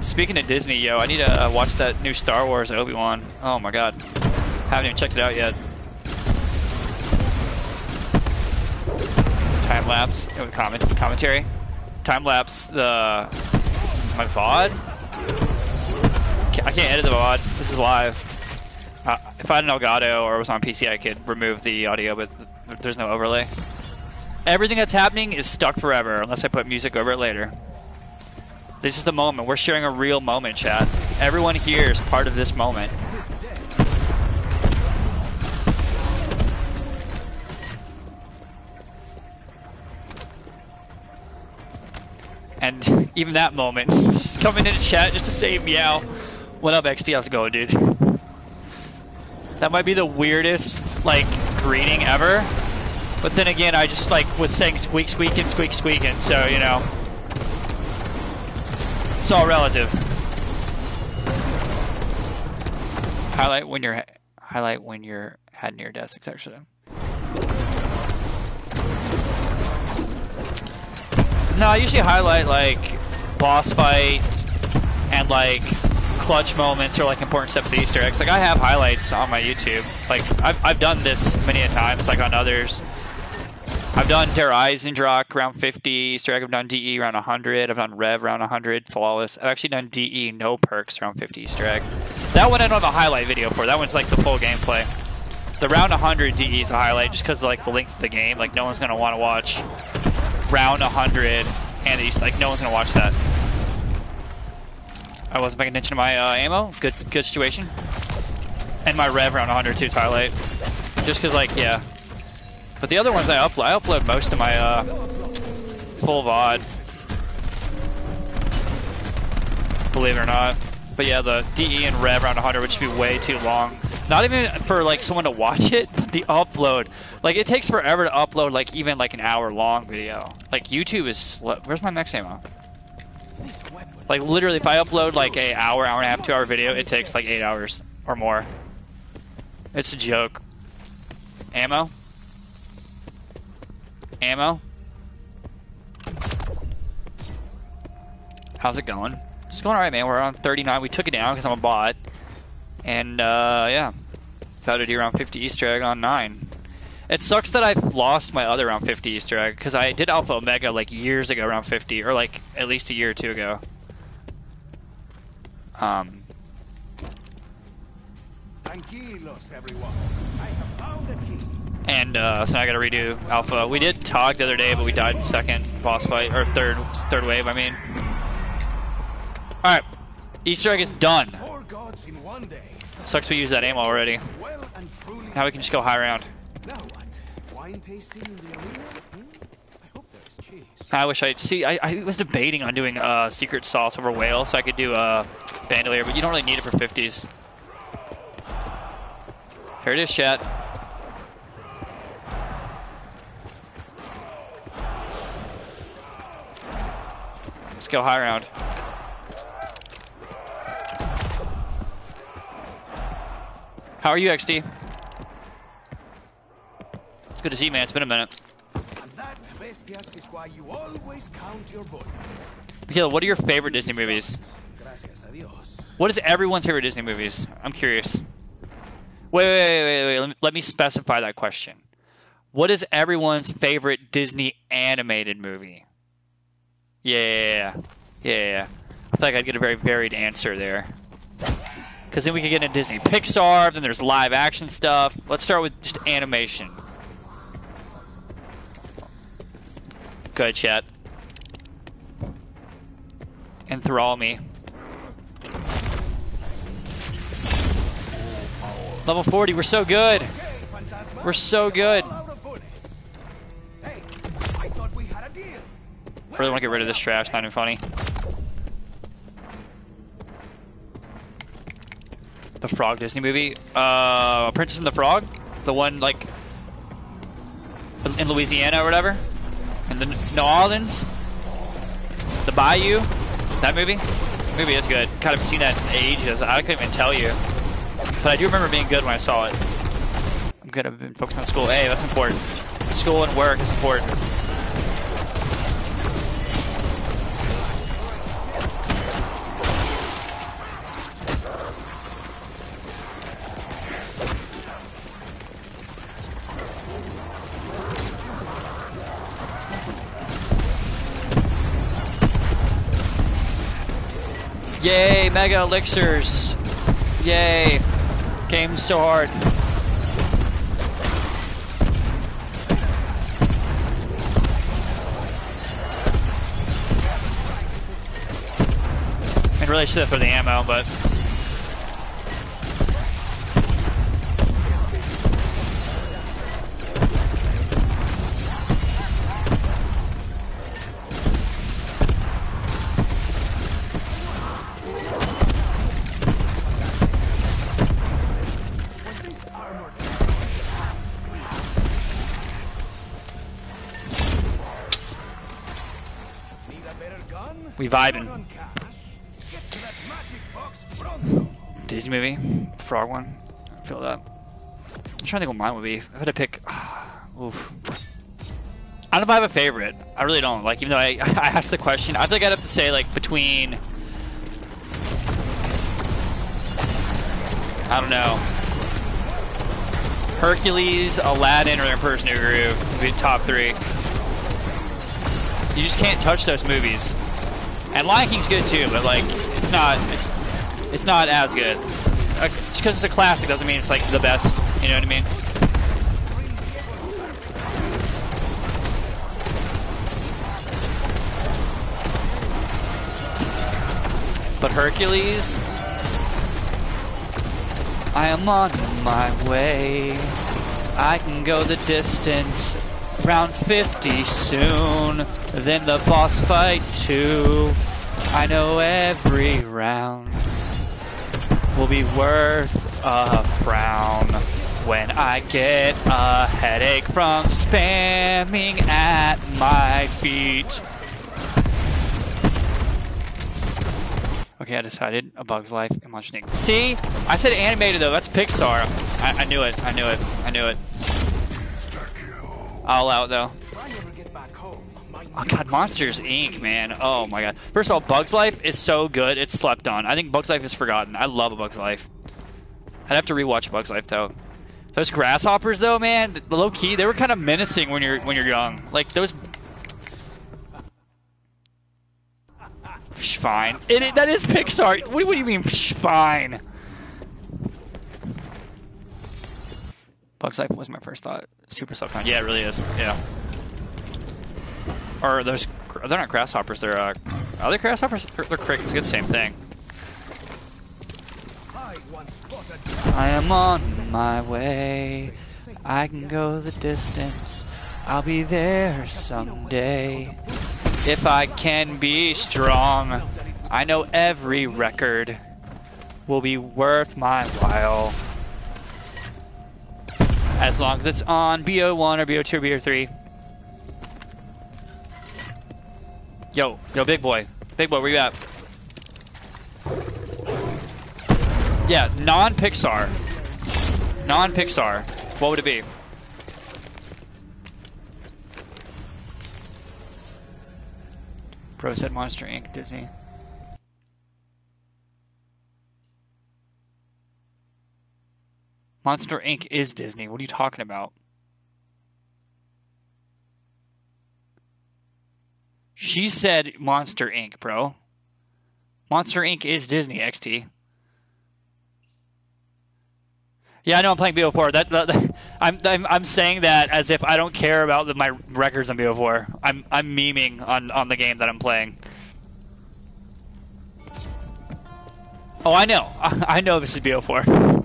Speaking of Disney, yo, I need to uh, watch that new Star Wars Obi Wan. Oh my god, haven't even checked it out yet. Time lapse, oh, comment commentary, time lapse the my VOD. I can't edit the VOD. This is live. Uh, if I had an Elgato or was on PC, I could remove the audio, but th- there's no overlay. Everything that's happening is stuck forever unless I put music over it later. This is the moment. We're sharing a real moment, chat. Everyone here is part of this moment. And even that moment, just coming into chat just to say meow. What up, XT? How's it going, dude? That might be the weirdest, like, greeting ever. But then again, I just, like, was saying squeak, squeaking, squeak, squeaking, so, you know. It's all relative. Highlight when you're highlight when you're had near death, etc. No, I usually highlight like boss fight and like clutch moments or like important steps to Easter eggs. Like I have highlights on my YouTube. Like I've I've done this many a times, like on others. I've done Der Eisendrache round 50, Easter egg. I've done DE round 100. I've done Rev round 100, flawless. I've actually done DE no perks round 50 Easter egg. That one I don't have a highlight video for. That one's like the full gameplay. The round 100 DE is a highlight just because like the length of the game. Like no one's gonna want to watch round 100 and East. Like no one's gonna watch that. I wasn't paying attention to my uh, ammo. Good, good situation. And my Rev round 100 too is highlight. Just because like yeah. But the other ones I upload, I upload most of my uh, full VOD. Believe it or not. But yeah, the DE and Rev around 100 would be way too long. Not even for like someone to watch it, but the upload. Like it takes forever to upload like even like an hour long video. Like YouTube is slow. Where's my max ammo? Like literally if I upload like a hour, hour and a half, two hour video, it takes like eight hours or more. It's a joke. Ammo? Ammo? How's it going? It's going alright, man. We're on 39. We took it down because I'm a bot. And, uh, yeah. Found it here around 50 Easter egg on 9. It sucks that I've lost my other round 50 Easter egg because I did Alpha Omega like years ago, around 50, or like at least a year or two ago. Um, Tranquilos, everyone. I have found the key. And uh, so now I got to redo Alpha. We did Tog the other day, but we died in second boss fight or third third wave. I mean. All right, Easter egg is done. Sucks we used that aim already. Now we can just go high round. I wish I see. I, I was debating on doing uh, secret sauce over whale, so I could do uh, bandolier, but you don't really need it for 50s. Here it is, chat. Go high round. How are you, XD? It's good to see you, man. It's been a minute. And that, bestias, is why you always count your bullets. Michaela, what are your favorite Disney movies? Gracias a Dios. What is everyone's favorite Disney movies? I'm curious. Wait, wait, wait, wait, wait. Let me, let me specify that question. What is everyone's favorite Disney animated movie? Yeah, yeah, yeah. I feel like I'd get a very varied answer there. Because then we could get into Disney Pixar, then there's live action stuff. Let's start with just animation. Go ahead, chat. Enthrall me. Level 40, we're so good. We're so good. Really want to get rid of this trash, not even funny. The Frog Disney movie? Uh, Princess and the Frog? The one, like, in Louisiana or whatever? In the New Orleans? The Bayou? That movie? Movie is good. God, I've seen that ages. I couldn't even tell you. But I do remember being good when I saw it. I'm good. I've been focused on school. Hey, that's important. School and work is important. Yay, Mega Elixirs. Yay. Game so hard. I really should have for the ammo, but box pronto. Disney movie, Frog one. Feel that. I'm trying to think what mine would be. If I had to pick, oof. I don't know if I have a favorite. I really don't. Like, even though I, I asked the question, I think I'd have to say like between. I don't know. Hercules, Aladdin, or Emperor's New Groove would be top three. You just can't touch those movies. And Lion King's good too, but like it's not it's it's not as good. Uh, just because it's a classic doesn't mean it's like the best. You know what I mean? But Hercules, I am on my way. I can go the distance, round 50 soon. Then the boss fight too. I know every round will be worth a frown when I get a headache from spamming at my feet. Okay, I decided A Bug's Life and Inc. See? I said animated though, that's Pixar. I, I knew it, I knew it, I knew it. All out though. Oh god, Monsters Inc., man. Oh my god. First of all, Bug's Life is so good, it's slept on. I think Bug's Life is forgotten. I love A Bug's Life. I'd have to rewatch Bug's Life though. Those grasshoppers, though, man, low key, they were kind of menacing when you're when you're young. Like those. Fine. It, it- that is Pixar. What, what do you mean? Fine. Bugs Life was my first thought. Super Subcon. Yeah, it really is. Yeah. Or those. They're not grasshoppers. They're uh, are they grasshoppers? They're, crickets. It's the same thing. I am on my way. I can go the distance. I'll be there someday. If I can be strong, I know every record will be worth my while. As long as it's on BO1 or BO2 or BO3. Yo, yo, big boy. Big boy, where you at? Yeah, non-Pixar. Non-Pixar. What would it be? Bro said Monster Inc. Disney. Monster Inc. is Disney. What are you talking about? She said Monster Inc., bro. Monster Inc. is Disney, XT. Yeah, I know I'm playing BO4. That, that, that- I'm, I'm I'm saying that as if I don't care about the, my records on BO4. I'm I'm memeing on on the game that I'm playing. Oh, I know. I know this is BO4.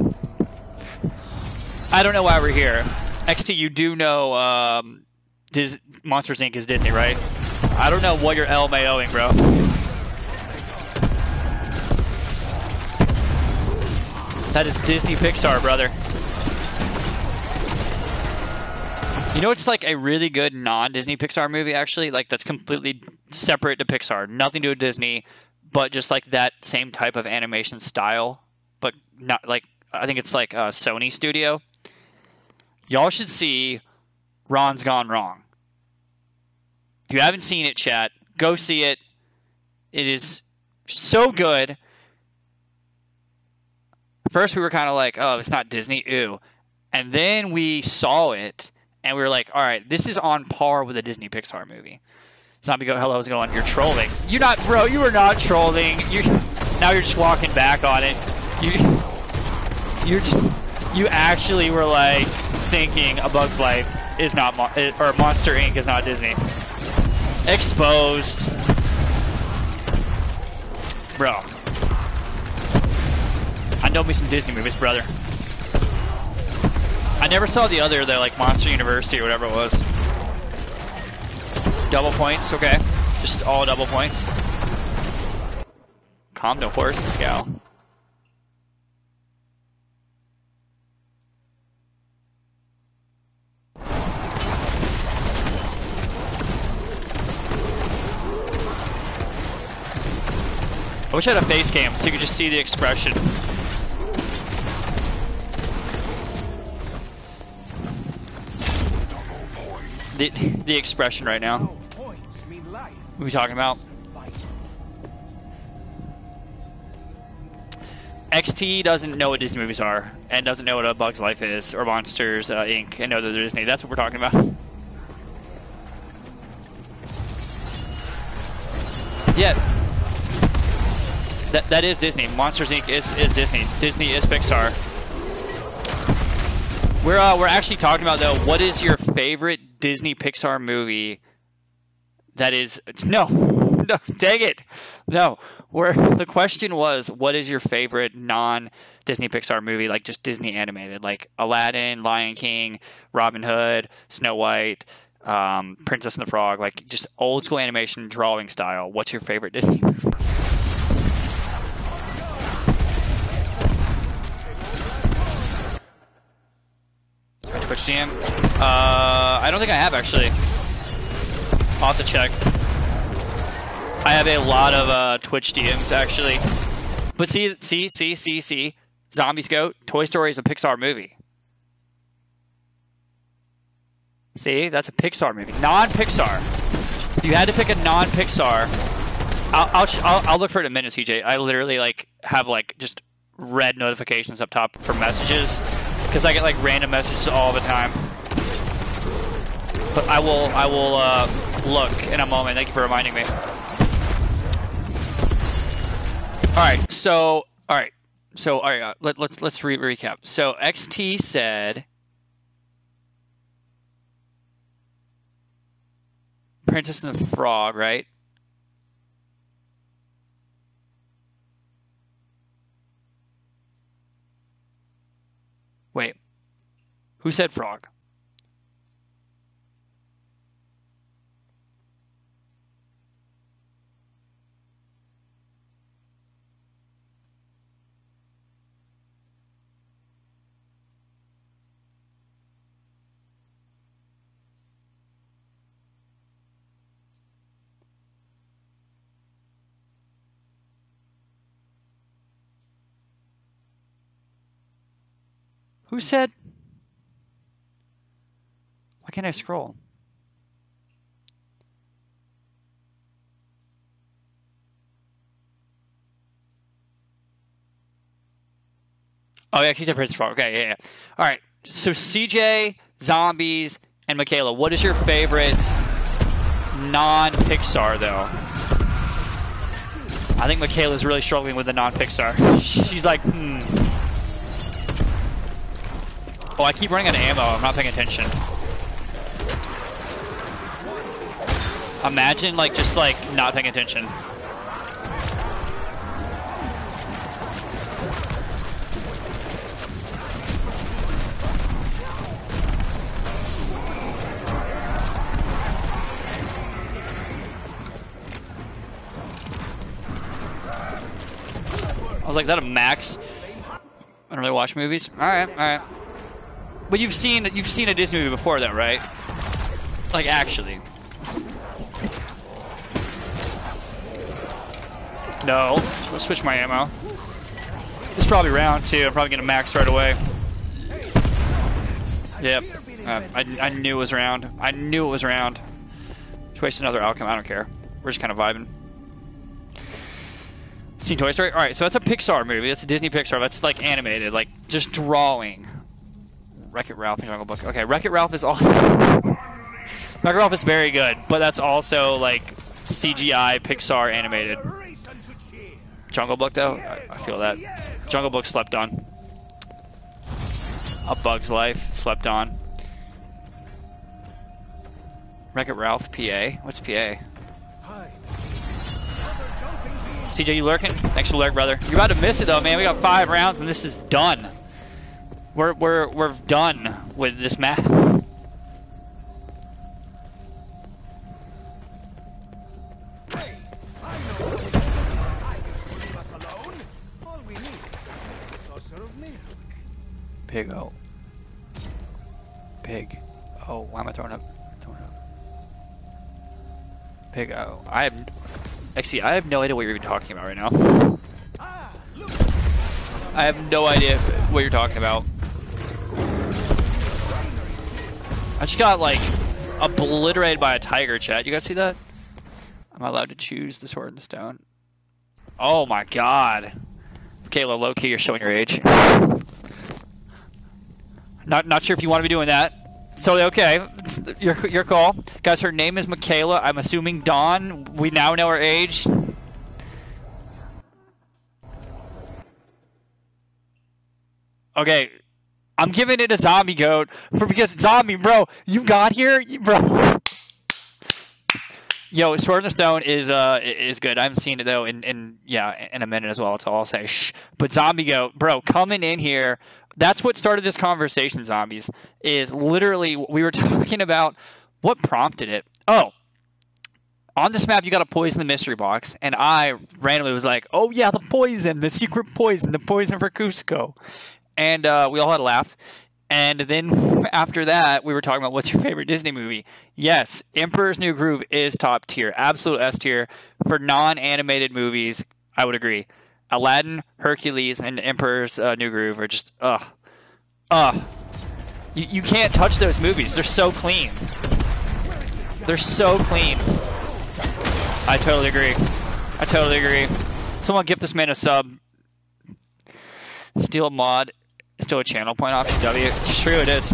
I don't know why we're here. XT, you do know um, Dis- Monsters Inc. is Disney, right? I don't know what you're LMAOing, bro. That is Disney Pixar, brother. You know, it's like a really good non-Disney Pixar movie, actually. Like that's completely separate to Pixar, nothing to do with Disney, but just like that same type of animation style, but not like I think it's like a Sony Studio. Y'all should see Ron's Gone Wrong. If you haven't seen it, chat, go see it. It is so good. First, we were kind of like, "Oh, it's not Disney." Ew. And then we saw it, and we were like, "All right, this is on par with a Disney Pixar movie." Zombie go, "Hello, it going? You're trolling. You're not, bro. You were not trolling. You now you're just walking back on it. You you're just you actually were like thinking A Bug's Life is not Mon- or Monster Inc. is not Disney. Exposed, bro. I know me some Disney movies, brother. I never saw the other, though, like Monster University or whatever it was. Double points, okay. Just all double points. Calm the horses, gal. I wish I had a face cam so you could just see the expression. The, the expression right now. What are we talking about? XT doesn't know what Disney movies are, and doesn't know what A Bug's Life is, or Monsters uh, Inc., and know that they're Disney. That's what we're talking about. Yeah. That, that is Disney. Monsters Inc. is, is Disney. Disney is Pixar. We're, uh, we're actually talking about, though, what is your favorite Disney Pixar movie that is no no dang it no where the question was what is your favorite non disney pixar movie like just disney animated like aladdin lion king robin hood snow white um, princess and the frog like just old school animation drawing style what's your favorite disney movie Twitch DM? Uh, I don't think I have actually. I'll have to check. I have a lot of uh, Twitch DMs actually. But see, see, see, see, see. Zombies Goat. Toy Story is a Pixar movie. See, that's a Pixar movie, non-Pixar. If you had to pick a non-Pixar, I'll, I'll I'll I'll look for it in a minute, CJ. I literally like have like just red notifications up top for messages because I get like random messages all the time. But I will I will uh, look in a moment. Thank you for reminding me. All right, so all right, so all right. Uh, let, let's let's re- recap. So XT said. Princess and the Frog, right? Wait. Who said frog? Who said? Can't I scroll? Oh yeah, she said Prince Frog. Okay, yeah, yeah. All right. So CJ, zombies, and Michaela. What is your favorite non-Pixar though? I think Michaela's really struggling with the non-Pixar. She's like, hmm. Oh, I keep running out of ammo. I'm not paying attention. Imagine, like, just, like, not paying attention. I was like, is that a max? I don't really watch movies. All right, all right. But you've seen you've seen a Disney movie before, though, right? Like actually. No. Let's switch my ammo. This is probably round two. I'm probably gonna max right away. Yep. Uh, I, I knew it was round. I knew it was round. Let's waste another outcome. I don't care. We're just kind of vibing. Seen Toy Story? All right, so that's a Pixar movie. That's a Disney Pixar. That's like animated, like just drawing. Wreck It Ralph and Jungle Book. Okay, Wreck It Ralph is all. Wreck It Ralph is very good, but that's also like CGI Pixar animated. Jungle Book though, I, I feel that. Jungle Book slept on. A Bug's Life slept on. Wreck It Ralph, PA. What's PA? CJ, you lurking? Thanks for lurk, brother. You're about to miss it though, man. We got five rounds and this is done. We're we're we're done with this map. Pig oh. Pig. Oh, why am I throwing up? I'm Throwing up. Pig oh. I have actually I have no idea what you're even talking about right now. I have no idea what you're talking about. I just got like obliterated by a tiger chat. You guys see that? I'm allowed to choose the sword and stone. Oh my god. Kayla, low key, you're showing your age. Not not sure if you want to be doing that. So okay, it's your your call, guys. Her name is Michaela. I'm assuming Dawn. We now know her age. Okay, I'm giving it a zombie goat for because zombie, bro. You got here, bro. Yo, Sword in the Stone is uh is good. I haven't seen it though in, in yeah in a minute as well. That's all I'll say. Shh. But Zombie Goat, bro, coming in here. That's what started this conversation. Zombies is literally we were talking about what prompted it. Oh, on this map you got to poison the mystery box, and I randomly was like, oh yeah, the poison, the secret poison, the poison for Kuzco, and uh, we all had a laugh. And then after that, we were talking about what's your favorite Disney movie. Yes, Emperor's New Groove is top tier, absolute S tier for non-animated movies. I would agree. Aladdin, Hercules, and Emperor's uh, New Groove are just ugh, ugh. You you can't touch those movies. They're so clean. They're so clean. I totally agree. I totally agree. Someone give this man a sub. Steal a mod still a channel point option, W. It's true, it is.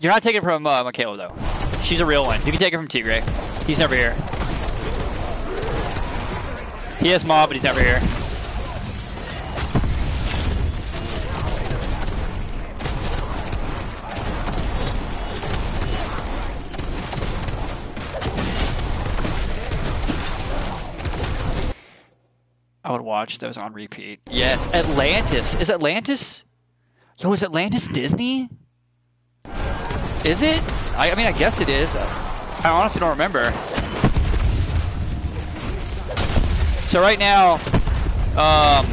You're not taking it from uh, Michaela, though. She's a real one. You can take her from Tigray. He's never here. He has mob, but he's never here. I would watch those on repeat. Yes, Atlantis. Is Atlantis? Yo, is Atlantis Disney? Is it? I, I mean, I guess it is. I honestly don't remember. So right now, um,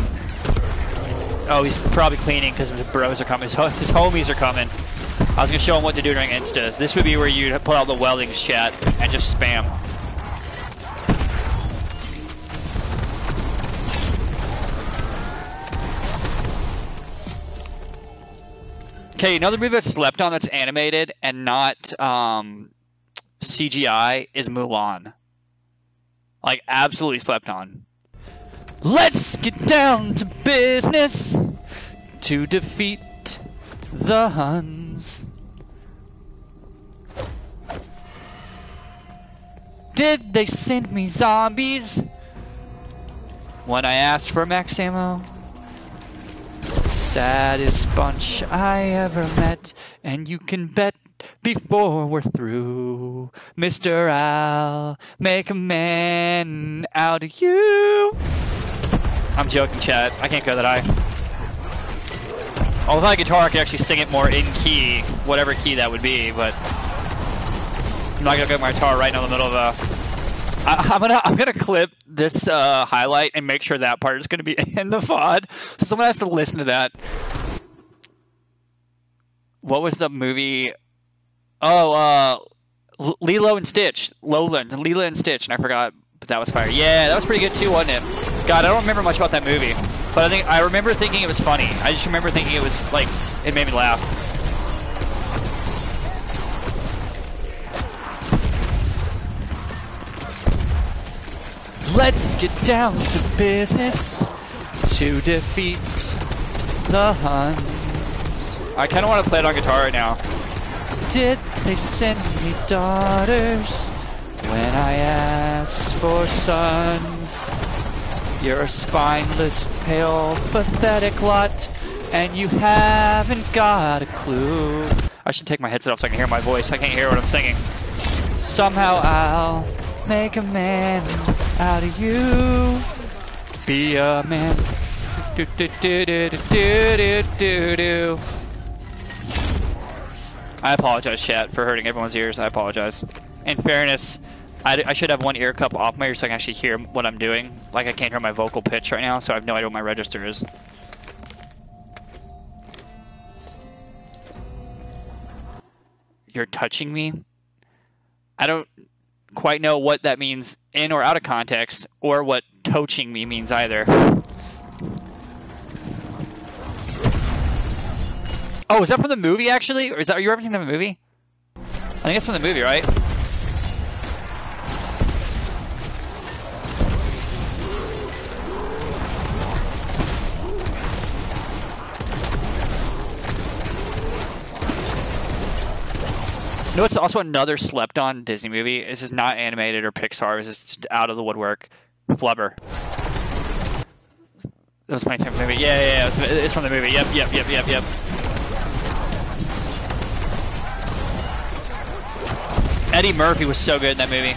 oh, he's probably cleaning because his bros are coming. His, his homies are coming. I was gonna show him what to do during instas. This would be where you pull out the weldings chat and just spam. Okay, another movie that's slept on that's animated and not um, CGI is Mulan. Like, absolutely slept on. Let's get down to business to defeat the Huns. Did they send me zombies when I asked for max ammo? Saddest bunch I ever met, and you can bet before we're through, Mr. I'll make a man out of you. I'm joking, chat. I can't go that high. Although my guitar I could actually sing it more in key, whatever key that would be, but I'm not gonna get my guitar right now in the middle of a. I, I'm gonna I'm gonna clip this uh, highlight and make sure that part is gonna be in the VOD. So someone has to listen to that. What was the movie? Oh, uh, Lilo and Stitch, Lowland, Lilo and Stitch, and I forgot, but that was fire. Yeah, that was pretty good too, wasn't it? God, I don't remember much about that movie, but I think I remember thinking it was funny. I just remember thinking it was like it made me laugh. Let's get down to business to defeat the Huns. I kind of want to play it on guitar right now. Did they send me daughters when I asked for sons? You're a spineless, pale, pathetic lot, and you haven't got a clue. I should take my headset off so I can hear my voice. I can't hear what I'm singing. Somehow I'll make a man out of you. Be a man. Do do do do do do do do. I apologize, chat, for hurting everyone's ears. I apologize. In fairness, I, I should have one ear cup off my ear so I can actually hear what I'm doing. Like, I can't hear my vocal pitch right now, so I have no idea what my register is. You're touching me? I don't quite know what that means in or out of context, or what toaching me means either. Oh, is that from the movie actually, or is that are you referencing the movie? I think it's from the movie, right? Know, it's also another slept-on Disney movie. This is not animated or Pixar. This is just out of the woodwork. Flubber. That was my favorite movie. Yeah, yeah, yeah. It's, it's from the movie. Yep, yep, yep, yep, yep. Eddie Murphy was so good in that movie.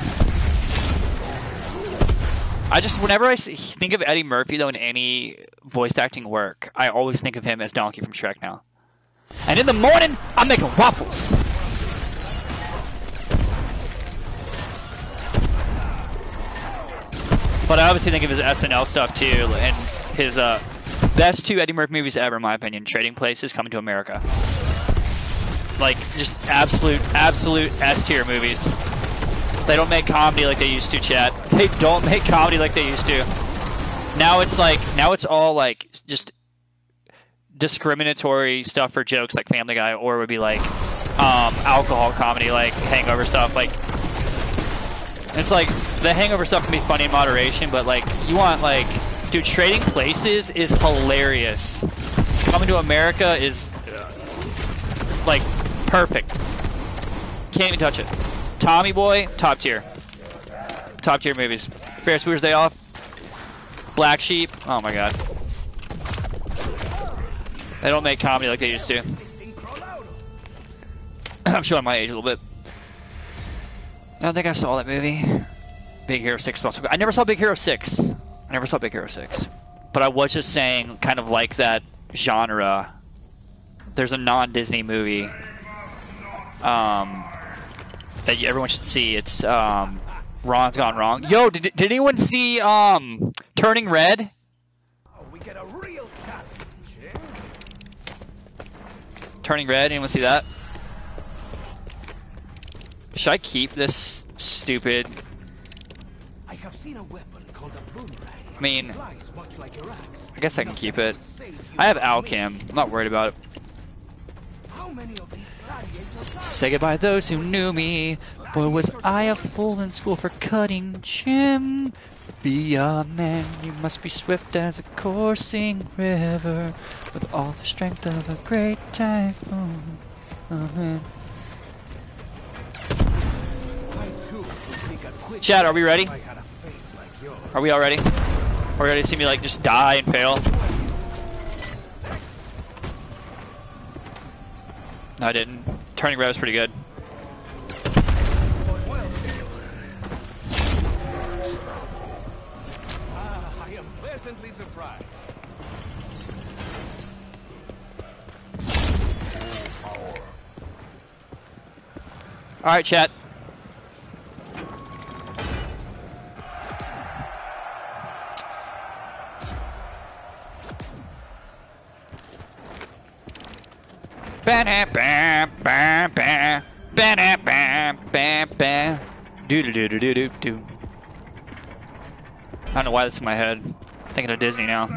I just, whenever I think of Eddie Murphy, though, in any voice acting work, I always think of him as Donkey from Shrek now. And in the morning, I'm making waffles. But I obviously think of his SNL stuff too, and his uh, best two Eddie Murphy movies ever, in my opinion: Trading Places, Coming to America. Like just absolute, absolute S tier movies. They don't make comedy like they used to, chat. They don't make comedy like they used to. Now it's like, now it's all like just discriminatory stuff for jokes like Family Guy, or it would be like um, alcohol comedy like Hangover stuff. Like It's like the hangover stuff can be funny in moderation, but like you want like, dude, trading places is hilarious. Coming to America is uh, like perfect. Can't even touch it. Tommy Boy, top tier. Top tier movies. Ferris Bueller's Day Off. Black Sheep. Oh my god. They don't make comedy like they used to. I'm showing my age a little bit. I don't think I saw that movie. Big Hero 6 also. I never saw Big Hero 6. I never saw Big Hero 6. But I was just saying, kind of like that genre. There's a non-Disney movie um, that everyone should see. It's um, Ron's Gone Wrong. Yo, did, did anyone see um, Turning Red? Turning Red, anyone see that? Should I keep this stupid? I have seen a weapon called a boomerang. I mean, much like your axe. I guess I can keep it. I have me. I'm not worried about it. How many of these Say goodbye to those who knew me. Boy, was I a fool in school for cutting gym. Be a man, you must be swift as a coursing river, with all the strength of a great typhoon. Oh, Chad, are we ready? if I had a face like yours. Are we all ready? Are we ready to see me like just die and fail? No, I didn't. Turning red was pretty good. Ah, I am pleasantly surprised. All right, chat. I don't know why that's in my head. Thinking of Disney now.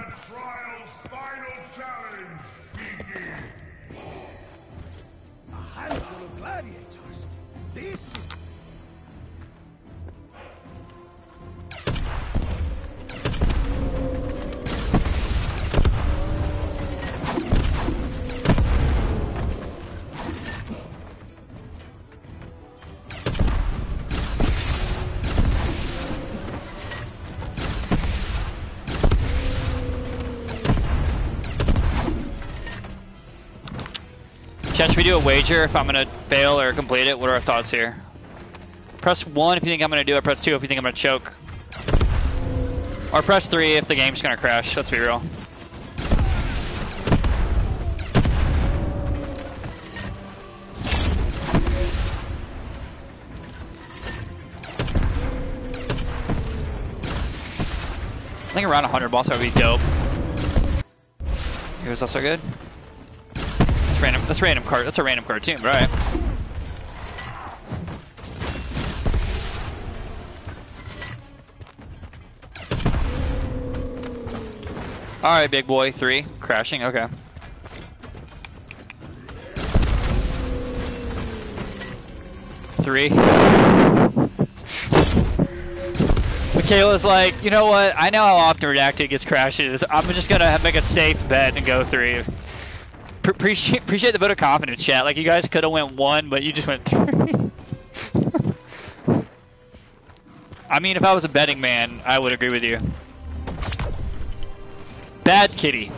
Chat, should we do a wager if I'm gonna fail or complete it? What are our thoughts here? Press one if you think I'm gonna do it. Press two if you think I'm gonna choke. Or press three if the game's gonna crash. Let's be real. I think around 100 boss would be dope. Was also good. Random. That's random card. That's a random cartoon, but alright. Alright, big boy. Three. Crashing. Okay. Three. Michaela's like, you know what? I know how often Redacted gets crashes. I'm just gonna make a safe bet and go three. Pre- appreciate appreciate the vote of confidence, chat. Like you guys could have went one, but you just went three. I mean, if I was a betting man, I would agree with you. Bad kitty.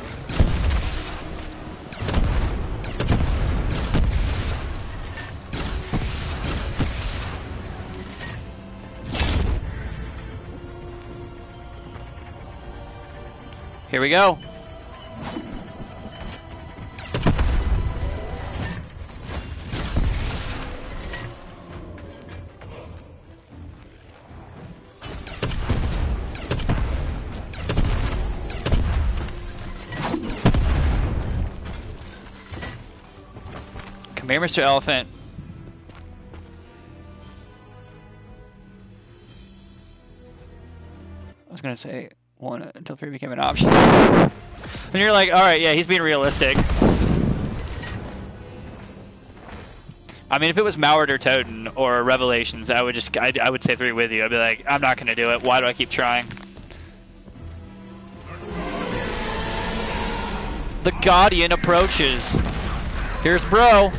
Here we go. Come here, Mr. Elephant. I was gonna say one until three became an option. and you're like, all right, yeah, he's being realistic. I mean, if it was Mauer or Toten or Revelations, I would just, I, I would say three with you. I'd be like, I'm not to do it. Why do I keep trying? The Guardian approaches. Here's Bro.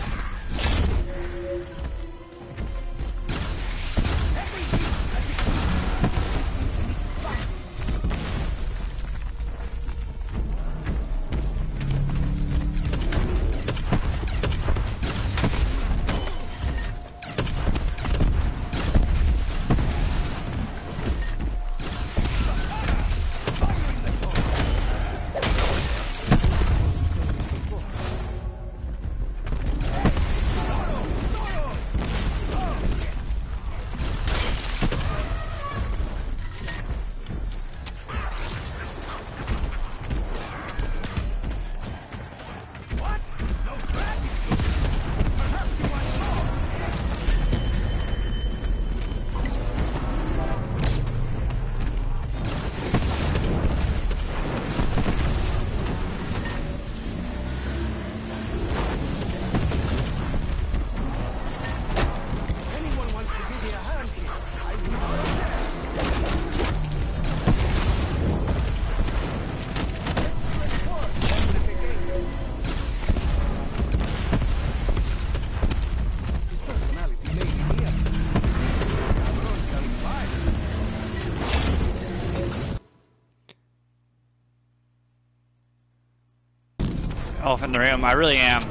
The room. I really am.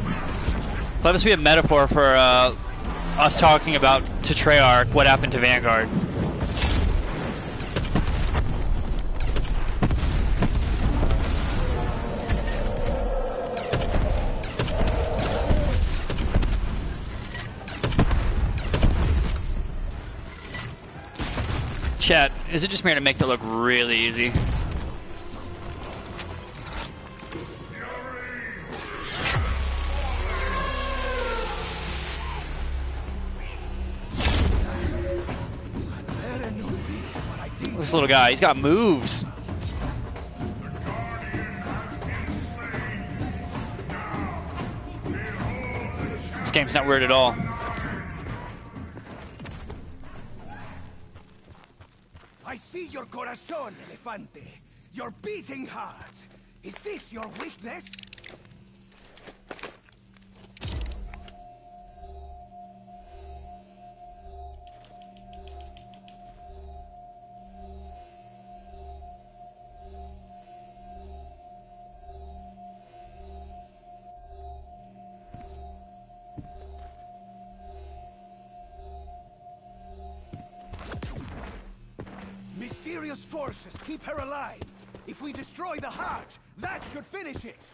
Let this be a metaphor for uh, us talking about to Treyarch what happened to Vanguard. Chat, is it just me to make it look really easy? Little guy, he's got moves. This game's not weird at all. I see your corazón, Elefante. Your beating heart. Is this your weakness? Keep her alive. If we destroy the heart, that should finish it.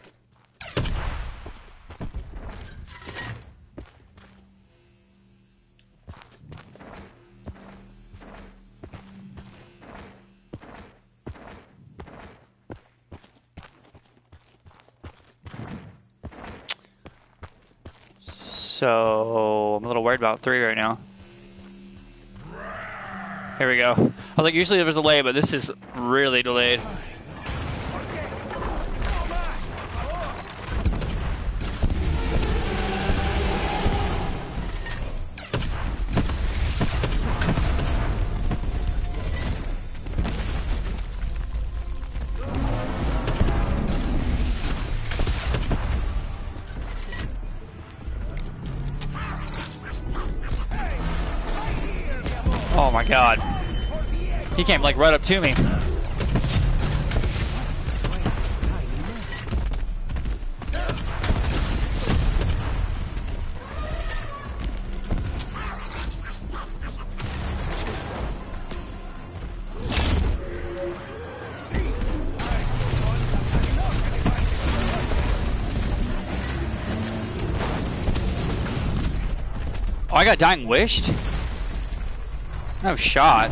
So I'm a little worried about three right now. Here we go. I was like, usually there's a delay, but this is really delayed. God. He came like right up to me. Oh, I got dying wished? No shot.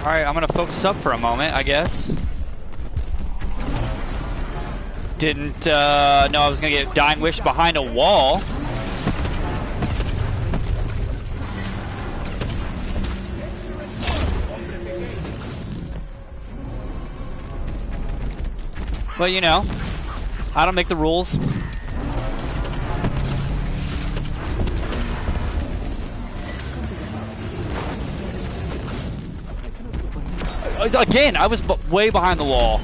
Alright, I'm gonna focus up for a moment, I guess. Didn't uh, know I was gonna get Dying Wish behind a wall. But you know, I don't make the rules. Again, I was way behind the wall.